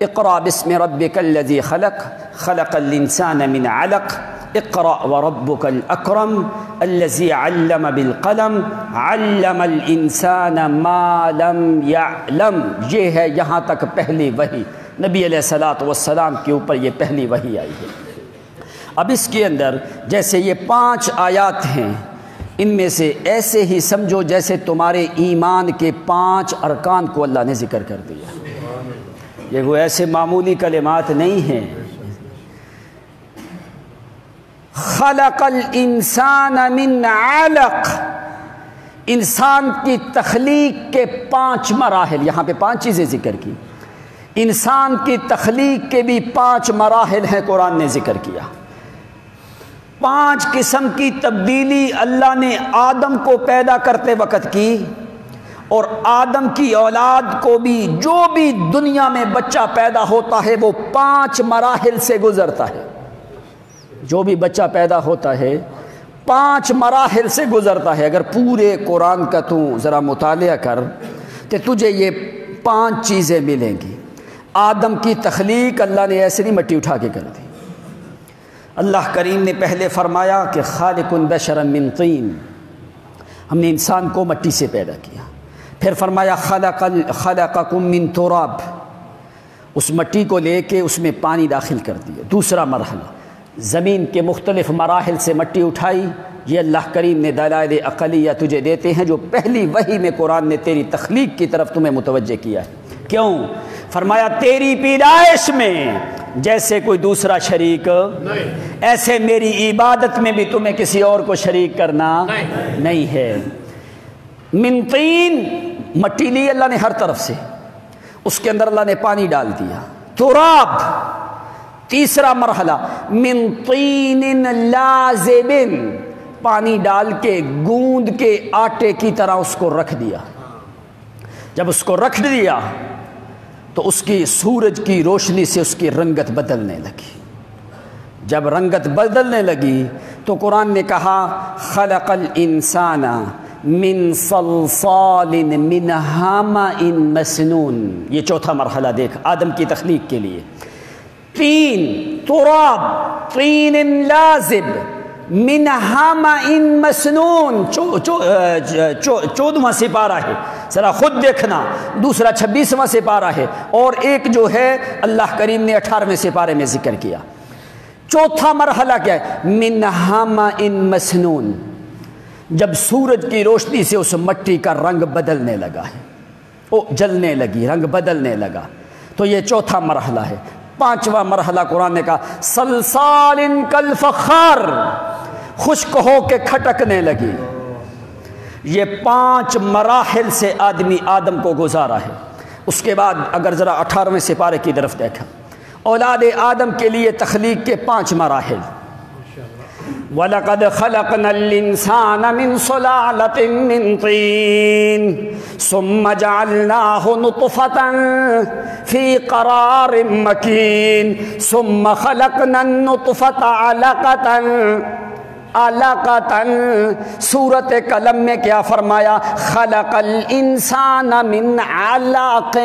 [SPEAKER 1] اقرا بسم ربک الذی خلق خلق الانسان من علق اقرا وربک الاکرم الذي علم بالقلم، علم الانسان ما لم يعلم یہ ہے یہاں تک پہلی وحی۔ نبی علیہ الصلوۃ والسلام کے اوپر یہ پہلی وحی آئی ہے۔ اب اس کے اندر جیسے یہ پانچ آیات ہیں ان میں سے ایسے ہی سمجھو جیسے تمہارے ایمان کے پانچ ارکان کو اللہ نے ذکر کر دیا۔ یہ وہ ایسے معمولی کلمات نہیں ہیں۔ خلق الانسان من علق۔ انسان کی تخلیق کے پانچ مراحل، یہاں پہ پانچ چیزیں ذکر کی۔ انسان کی تخلیق کے بھی پانچ مراحل ہیں، قرآن نے ذکر کیا۔ پانچ قسم کی تبدیلی اللہ نے آدم کو پیدا کرتے وقت کی اور آدم کی اولاد کو بھی جو بھی دنیا میں بچہ پیدا ہوتا ہے وہ پانچ مراحل سے گزرتا ہے۔ جو بھی بچہ پیدا ہوتا ہے پانچ مراحل سے گزرتا ہے۔ اگر پورے قرآن کا تو ذرا مطالعہ کر تو تجھے یہ پانچ چیزیں ملیں گی۔ آدم کی تخلیق اللہ نے ایسے نہیں مٹی اٹھا کے کر دی۔ اللہ کریم نے پہلے فرمایا کہ خالق بشر من طین۔ ہم نے انسان کو مٹی سے پیدا کیا۔ پھر فرمایا خلق خلقکم من تراب۔ اس مٹی کو لے کے اس میں پانی داخل کر دیا۔ دوسرا مرحلہ۔ زمین کے مختلف مراحل سے مٹی اٹھائی۔ یہ اللہ کریم نے دلائل عقلیہ تجھے دیتے ہیں جو پہلی وہی میں قرآن نے تیری تخلیق کی طرف تمہیں متوجہ کیا ہے۔ کیوں؟ فرمایا تیری پیدائش میں جیسے کوئی دوسرا شریک ایسے میری عبادت میں بھی تمہیں کسی اور کو شریک کرنا نہیں۔ ہے۔ منتین مٹی لی اللہ نے ہر طرف سے۔ اس کے اندر اللہ نے پانی ڈال دیا۔ تراب تیسرا مرحلہ من طین لازبن پانی ڈال کے گوند کے آٹے کی طرح اس کو رکھ دیا۔ جب اس کو رکھ دیا تو اس کی سورج کی روشنی سے اس کی رنگت بدلنے لگی۔ جب رنگت بدلنے لگی تو قرآن نے کہا، خلق الانسان من صلصال من ان مسنون۔ یہ چوتھا مرحلہ دیکھ، آدم کی تخلیق کے لیے۔ تین تراب، تین لازب۔ من ان مسنون. چودواں سپارہ ہے۔ ذرا خود دیکھنا۔ دوسرا چھبیسواں سپارہ ہے۔ اور ایک جو ہے، اللہ کریم نے اٹھارہویں سپارے میں ذکر کیا۔ چوتھا مرحلہ کیا ہے؟ من ان مسنون۔ جب سورج کی روشنی سے اس مٹی کا رنگ بدلنے لگا ہے۔ وہ جلنے لگی، رنگ بدلنے لگا۔ تو یہ چوتھا مرحلہ ہے۔ پانچواں مرحلہ قرآن نے کہا سلسال کل فخار خشک ہو کے کھٹکنے لگی۔ یہ پانچ مراحل سے آدمی آدم کو گزارا ہے۔ اس کے بعد اگر ذرا اٹھارہویں سپارے کی طرف دیکھا اولاد آدم کے لیے تخلیق کے پانچ مراحل۔ وَلَقَدْ خَلَقْنَا الْإِنسَانَ مِنْ صُلَالَةٍ مِنْ طِينٍ ثُمَّ جَعَلْنَاهُ نُطْفَةً فِي قَرَارٍ مَكِينٍ ثُمَّ خَلَقْنَا النُّطْفَةَ عَلَقَةً علاقتاً، سورت قلم میں کیا فرمایا؟ خلق الانسان من علاق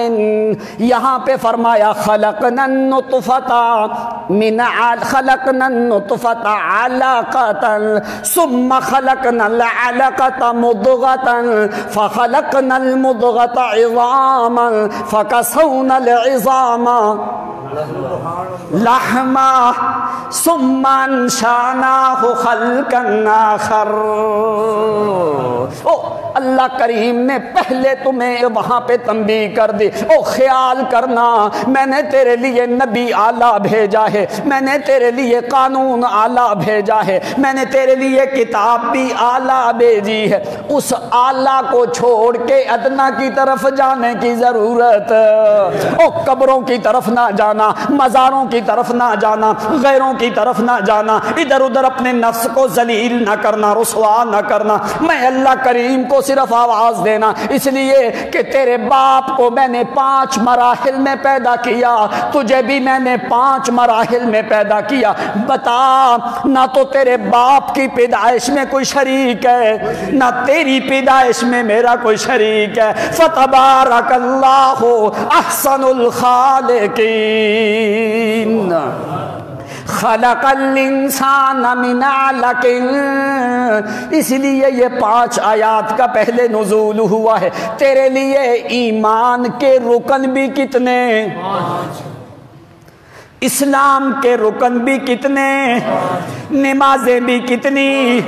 [SPEAKER 1] یہاں پہ فرمایا، خلقنا النطفة من خلقنا النطفة علاقتا، ثم خلقنا العلاقة مضغة فخلقنا المضغة عظاما فكسونا العظام. لحما، ثم انشاناه خلقا. ملكا آخر أوه. اللہ کریم نے پہلے تمہیں وہاں پہ تنبیہ کر دی۔ او خیال کرنا، میں نے تیرے لیے نبی آلہ بھیجا ہے۔ میں نے تیرے لیے قانون آلہ بھیجا ہے۔ میں نے تیرے لیے کتاب بھی آلہ بھیجی ہے۔ اس آلہ کو چھوڑ کے ادنا کی طرف جانے کی ضرورت۔ او قبروں کی طرف نہ جانا جانا، مزاروں کی طرف نہ جانا، غیروں کی طرف نہ جانا۔ ادھر ادھر اپنے نفس کو ذلیل نہ کرنا، رسوا نہ کرنا۔ میں اللہ کریم کو صرف آواز دینا۔ اس لیے کہ تیرے باپ کو میں نے پانچ مراحل میں پیدا کیا، تجھے بھی میں نے پانچ مراحل میں پیدا کیا۔ بتا، نہ تو تیرے باپ کی پیدائش میں کوئی شریک ہے، نہ تیری پیدائش میں میرا کوئی شریک ہے۔ فتبارک اللہ احسن الخالقین۔ خلق الانسان من علق. اس لیے یہ پانچ آیات کا پہلے نزول ہوا ہے. تیرے لیے ایمان کے رکن بھی کتنے؟ اسلام کے رکن بھی کتنے؟ نمازیں بھی کتنی؟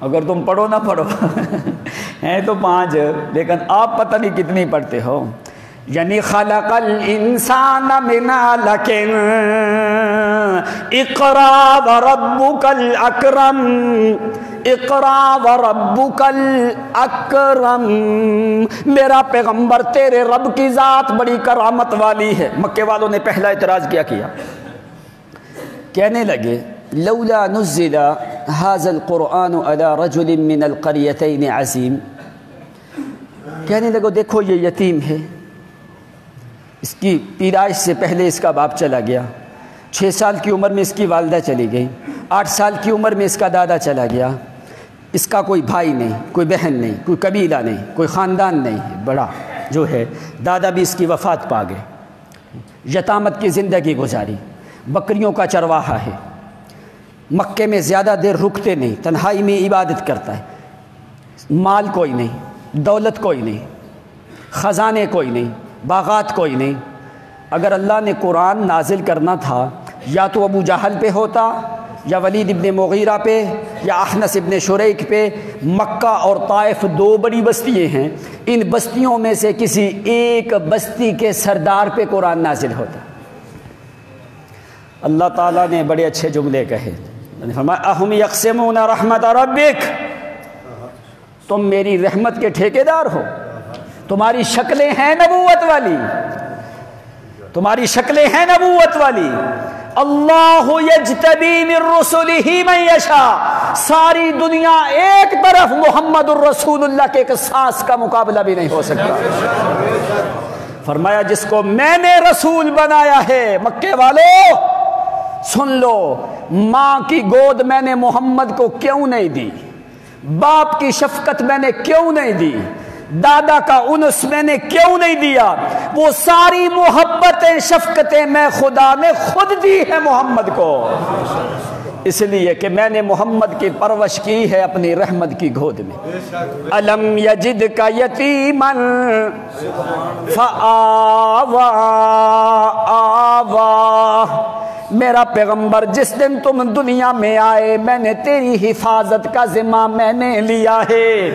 [SPEAKER 1] اگر تم پڑھو نہ پڑھو. ہیں تو پانچ، لیکن آپ پتہ نہیں کتنی پڑھتے ہو. یعنی خلق الانسان من علق اقرا وربک الاکرم. اقرا وربک الاکرم. میرا پیغمبر تیرے رب کی ذات بڑی کرامت والی ہے. مکے والوں نے پہلا اعتراض کیا کیا. کہنے لگے، لولا نزل هذا القرآن على رجل من القريتين عظیم. کہنے لگو دیکھو یہ یتیم ہے. اس کی پیدائش سے پہلے اس کا باپ چلا گیا۔ چھ سال کی عمر میں اس کی والدہ چلی گئی آٹھ سال کی عمر میں اس کا دادا چلا گیا۔ اس کا کوئی بھائی نہیں، کوئی بہن نہیں، کوئی قبیلہ نہیں، کوئی خاندان نہیں۔ بڑا جو ہے، دادا بھی اس کی وفات پا گئے۔ یتامت کی زندگی گزاری۔ بکریوں کا چرواہا ہے۔ مکے میں زیادہ دیر رکتے نہیں، تنہائی میں عبادت کرتا ہے۔ مال کوئی نہیں، دولت کوئی نہیں، خزانے کوئی نہیں۔ باغات کوئی نہیں۔ اگر اللہ نے قرآن نازل کرنا تھا، یا تو ابو جہل پہ ہوتا، یا ولید ابن مغیرہ پہ، یا احنس ابن شریک پہ، مکہ اور طائف دو بڑی بستیاں ہیں۔ ان بستیوں میں سے کسی ایک بستی کے سردار پہ قرآن نازل ہوتا۔ اللہ تعالیٰ نے بڑے اچھے جملے کہے۔ فرمایا، اہم یقسمون رحمت ربک؟ تم میری رحمت کے ٹھیکے دار ہو۔ تمہاری شکلیں ہیں نبوت والی۔ تمہاری شکلیں ہیں نبوت والی۔ اللہ یجتبی من رسولہ من یشا ساری دنیا ایک طرف محمد الرسول اللہ کے ایک ساس کا مقابلہ بھی نہیں ہو سکتا۔ فرمایا، جس کو میں نے رسول بنایا ہے، مکے والو، سن لو، ماں کی گود میں نے محمد کو کیوں نہیں دی؟ باپ کی شفقت میں نے کیوں نہیں دی؟ دادا کا انس میں نے کیوں نہیں دیا؟ وہ ساری محبتیں، شفقتیں میں خدا نے خود دی ہے محمد کو۔ اس لیے کہ میں نے محمد کی پرورش کی ہے اپنی رحمت کی گود میں۔ علم یجد کا یتیمن فآوا آوا میرا پیغمبر، جس دن تم دنیا میں آئے، میں نے تیری حفاظت کا ذمہ میں نے لیا ہے۔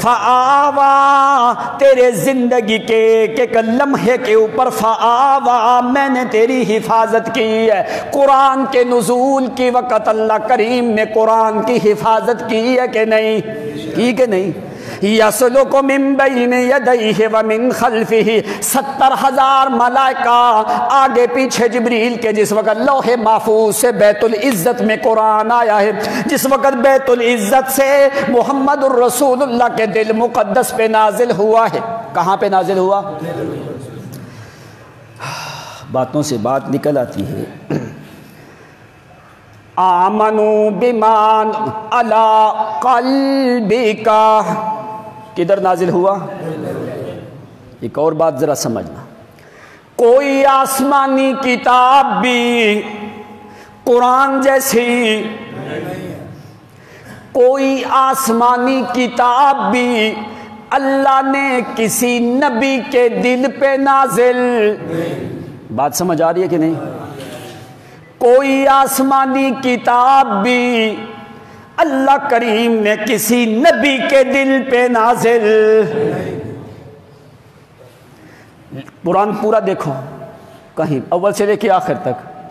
[SPEAKER 1] فآوا، تیرے زندگی کے ایک لمحے کے اوپر فآوا، میں نے تیری حفاظت کی ہے۔ قرآن کے نزول کی وقت اللہ کریم نے قرآن کی حفاظت کی ہے کہ نہیں؟ کی کہ نہیں؟ یسلک من بین یدیہ ومن خلفہ ستر ہزار ملائکہ آگے پیچھے جبریل کے جس وقت لوح محفوظ سے بیت العزت میں قرآن آیا ہے، جس وقت بیت العزت سے محمد الرسول اللہ کے دل مقدس پہ نازل ہوا ہے۔ کہاں پہ نازل ہوا؟ باتوں سے بات نکل آتی ہے۔ آمنو بمان علا قلبی کا کدھر نازل ہوا؟ ایک اور بات ذرا سمجھنا۔ کوئی آسمانی کتاب بھی قرآن جیسی کوئی آسمانی کتاب بھی اللہ نے کسی نبی کے دل پہ نازل۔ بات سمجھ آ رہی ہے کہ نہیں؟ کوئی آسمانی کتاب بھی اللہ کریم نے کسی نبی کے دل پہ نازل قرآن پورا دیکھو، کہیں اول سے لے کے آخر تک۔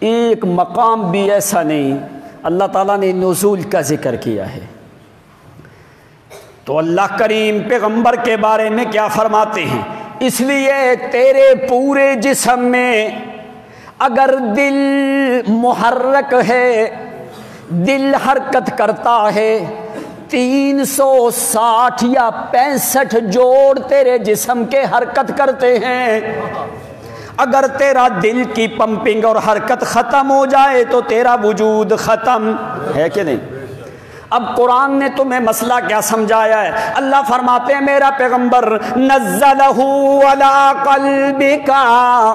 [SPEAKER 1] ایک مقام بھی ایسا نہیں، اللہ تعالیٰ نے نزول کا ذکر کیا ہے۔ تو اللہ کریم پیغمبر کے بارے میں کیا فرماتے ہیں؟ اس لیے تیرے پورے جسم میں اگر دل محرک ہے دل حرکت کرتا ہے۔ تین سو ساٹھ یا پینسٹھ جوڑ تیرے جسم کے حرکت کرتے ہیں۔ اگر تیرا دل کی پمپنگ اور حرکت ختم ہو جائے تو تیرا وجود ختم۔ ہے کہ نہیں؟ اب قرآن نے تمہیں مسئلہ کیا سمجھایا ہے؟ اللہ فرماتے ہیں، میرا پیغمبر نزلہ علی قلبکا۔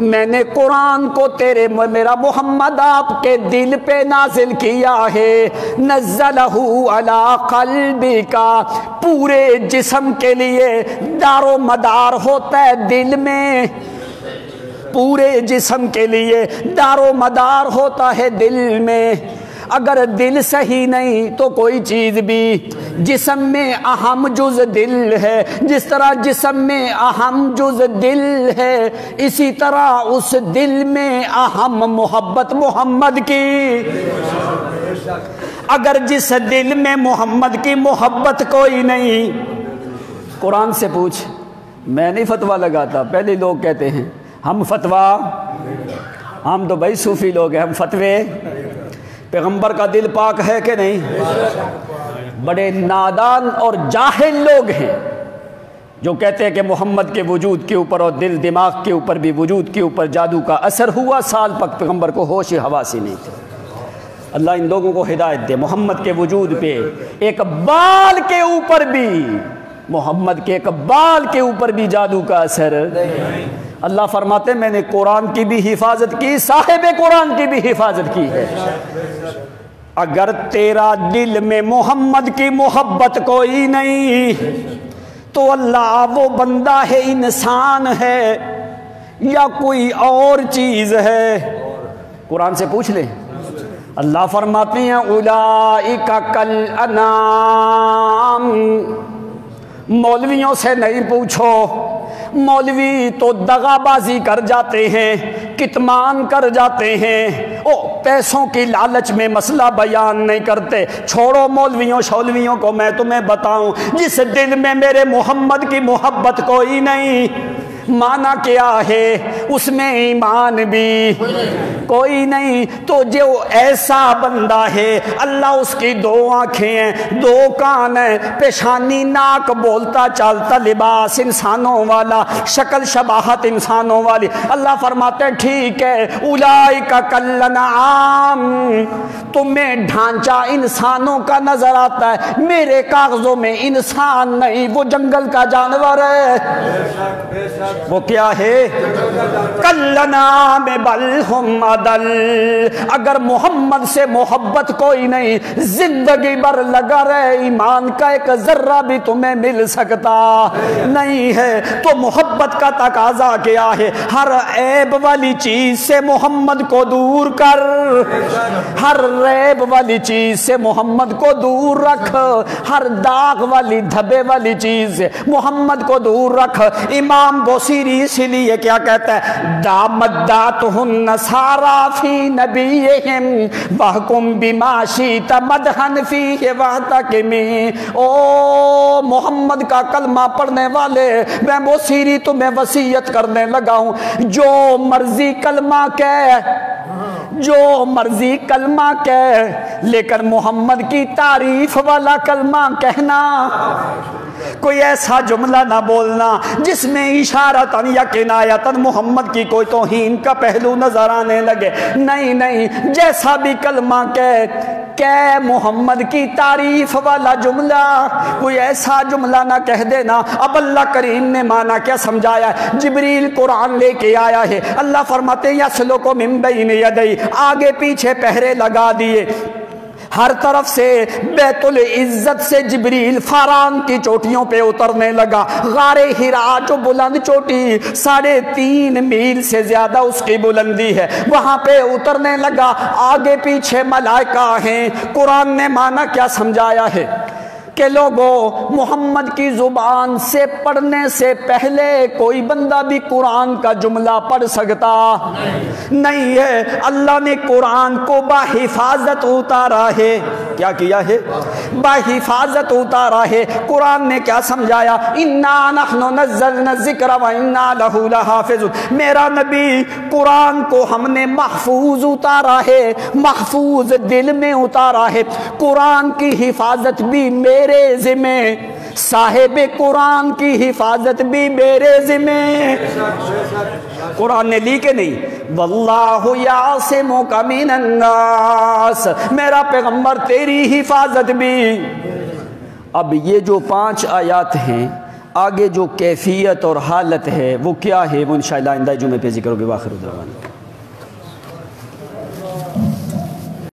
[SPEAKER 1] میں نے قرآن کو تیرے میرا محمد آپ کے دل پہ نازل کیا ہے۔ نزلہ علی قلبکا پورے جسم کے لیے دار و مدار ہوتا ہے دل میں۔ پورے جسم کے لیے دار و مدار ہوتا ہے دل میں۔ اگر دل صحیح نہیں تو کوئی چیز بھی۔ جسم میں اہم جز دل ہے۔ جس طرح جسم میں اہم جز دل ہے، اسی طرح اس دل میں اہم محبت محمد کی۔ اگر جس دل میں محمد کی محبت کوئی نہیں۔ قرآن سے پوچھ، میں نہیں فتویٰ لگاتا، پہلے لوگ کہتے ہیں، ہم فتویٰ۔ ہم تو بھائی صوفی لوگ ہیں، ہم فتوے۔ پیغمبر کا دل پاک ہے کہ نہیں؟ بڑے نادان اور جاہل لوگ ہیں جو کہتے ہیں کہ محمد کے وجود کے اوپر اور دل دماغ کے اوپر بھی وجود کے اوپر جادو کا اثر ہوا سال پک پیغمبر کو ہوش حواسی نہیں تھے۔ اللہ ان لوگوں کو ہدایت دے، محمد کے وجود پہ ایک بال کے اوپر بھی، محمد کے ایک بال کے اوپر بھی جادو کا اثر اللہ فرماتے میں نے قرآن کی بھی حفاظت کی، صاحب قرآن کی بھی حفاظت کی ہے۔ اگر تیرا دل میں محمد کی محبت کوئی نہیں، تو اللہ وہ بندہ ہے، انسان ہے یا کوئی اور چیز ہے۔ قرآن سے پوچھ لیں اللہ فرماتے ہیں اولائک کل انام مولویوں سے نہیں پوچھو۔ مولوی تو دغا بازی کر جاتے ہیں، کتمان کر جاتے ہیں۔ او پیسوں کی لالچ میں مسئلہ بیان نہیں کرتے۔ چھوڑو مولویوں، شولویوں کو میں تمہیں بتاؤں، جس دل میں میرے محمد کی محبت کوئی نہیں۔ مانا کیا ہے، اس میں ایمان بھی۔ کوئی نہیں، تو جو ایسا بندہ ہے، اللہ اس کی دو آنکھیں ہیں، دو کان ہیں۔ پیشانی ناک بولتا چالتا لباس انسانوں والا، شکل شباہت انسانوں والی۔ اللہ فرماتے ہیں، ٹھیک ہے اولائی کا کلن عام۔ تمہیں ڈھانچہ انسانوں کا نظر آتا ہے۔ میرے کاغذوں میں انسان نہیں، وہ جنگل کا جانور ہے۔ وہ کیا ہے؟ کلنا میں بل عدل۔ اگر محمد سے محبت کوئی نہیں، زندگی بھر لگا رہے، ایمان کا ایک ذرہ بھی تمہیں مل سکتا نہیں ہے۔ تو محبت کا تقاضا کیا ہے؟ ہر عیب والی چیز سے محمد کو دور کر۔ ہر ریب والی چیز سے محمد کو دور رکھ۔ ہر داغ والی، دھبے والی چیز سے محمد کو دور رکھ۔ امام بوسیری اسی لیے کیا کہتا ہے؟ دامدات ہن نسارا فی نبیہم وحکم بما شیت مدہن فی وحتکمی او محمد کا کلمہ پڑھنے والے، میں بوسیری تمہیں وسیعت کرنے لگا ہوں۔ جو مرضی کلمہ کہہ جو مرضی کلمہ کہہ لیکن محمد کی تعریف والا کلمہ کہنا۔ کوئی ایسا جملہ نہ بولنا جس میں اشارتن یا کنایتن محمد کی کوئی توہین کا پہلو نظر آنے لگے۔ نہیں نہیں، جیسا بھی کلمہ کہہ کہ محمد کی تعریف والا جملہ۔ کوئی ایسا جملہ نہ کہہ دینا۔ اب اللہ کریم نے مانا کیا، سمجھایا۔ جبریل قرآن لے کے آیا ہے۔ اللہ فرماتے یسلو کو ممبئی یدئی آگے پیچھے پہرے لگا دیے۔ ہر طرف سے بیت العزت سے جبریل فاران کی چوٹیوں پہ اترنے لگا۔ غار ہرا جو بلند چوٹی ساڑھے تین میل سے زیادہ اس کی بلندی ہے۔ وہاں پہ اترنے لگا۔ آگے پیچھے ملائکہ ہیں۔ قرآن نے مانا کیا سمجھایا ہے۔ کہ لوگوں محمد کی زبان سے پڑھنے سے پہلے کوئی بندہ بھی قرآن کا جملہ پڑھ سکتا۔ نہیں ہے، اللہ نے قرآن کو با حفاظت اتارا ہے۔ کیا کیا ہے؟ بحفاظت اتارا ہے۔ قرآن نے کیا سمجھایا؟ انا نحن نزلنا و انا له لحافظ میرا نبی قرآن کو ہم نے محفوظ اتارا ہے، محفوظ دل میں اتارا ہے۔ قرآن کی حفاظت بھی میرے میرے ذمہ صاحب قرآن کی حفاظت بھی میرے ذمہ قرآن نے لی کہ نہیں؟ واللہ یعصمک من الناس۔ میرا پیغمبر تیری حفاظت بھی۔ اب یہ جو پانچ آیات ہیں، آگے جو کیفیت اور حالت ہے، وہ کیا ہے؟ وہ انشاءاللہ آئندہ جمعے پہ ذکر ہوگی واخر الدعوان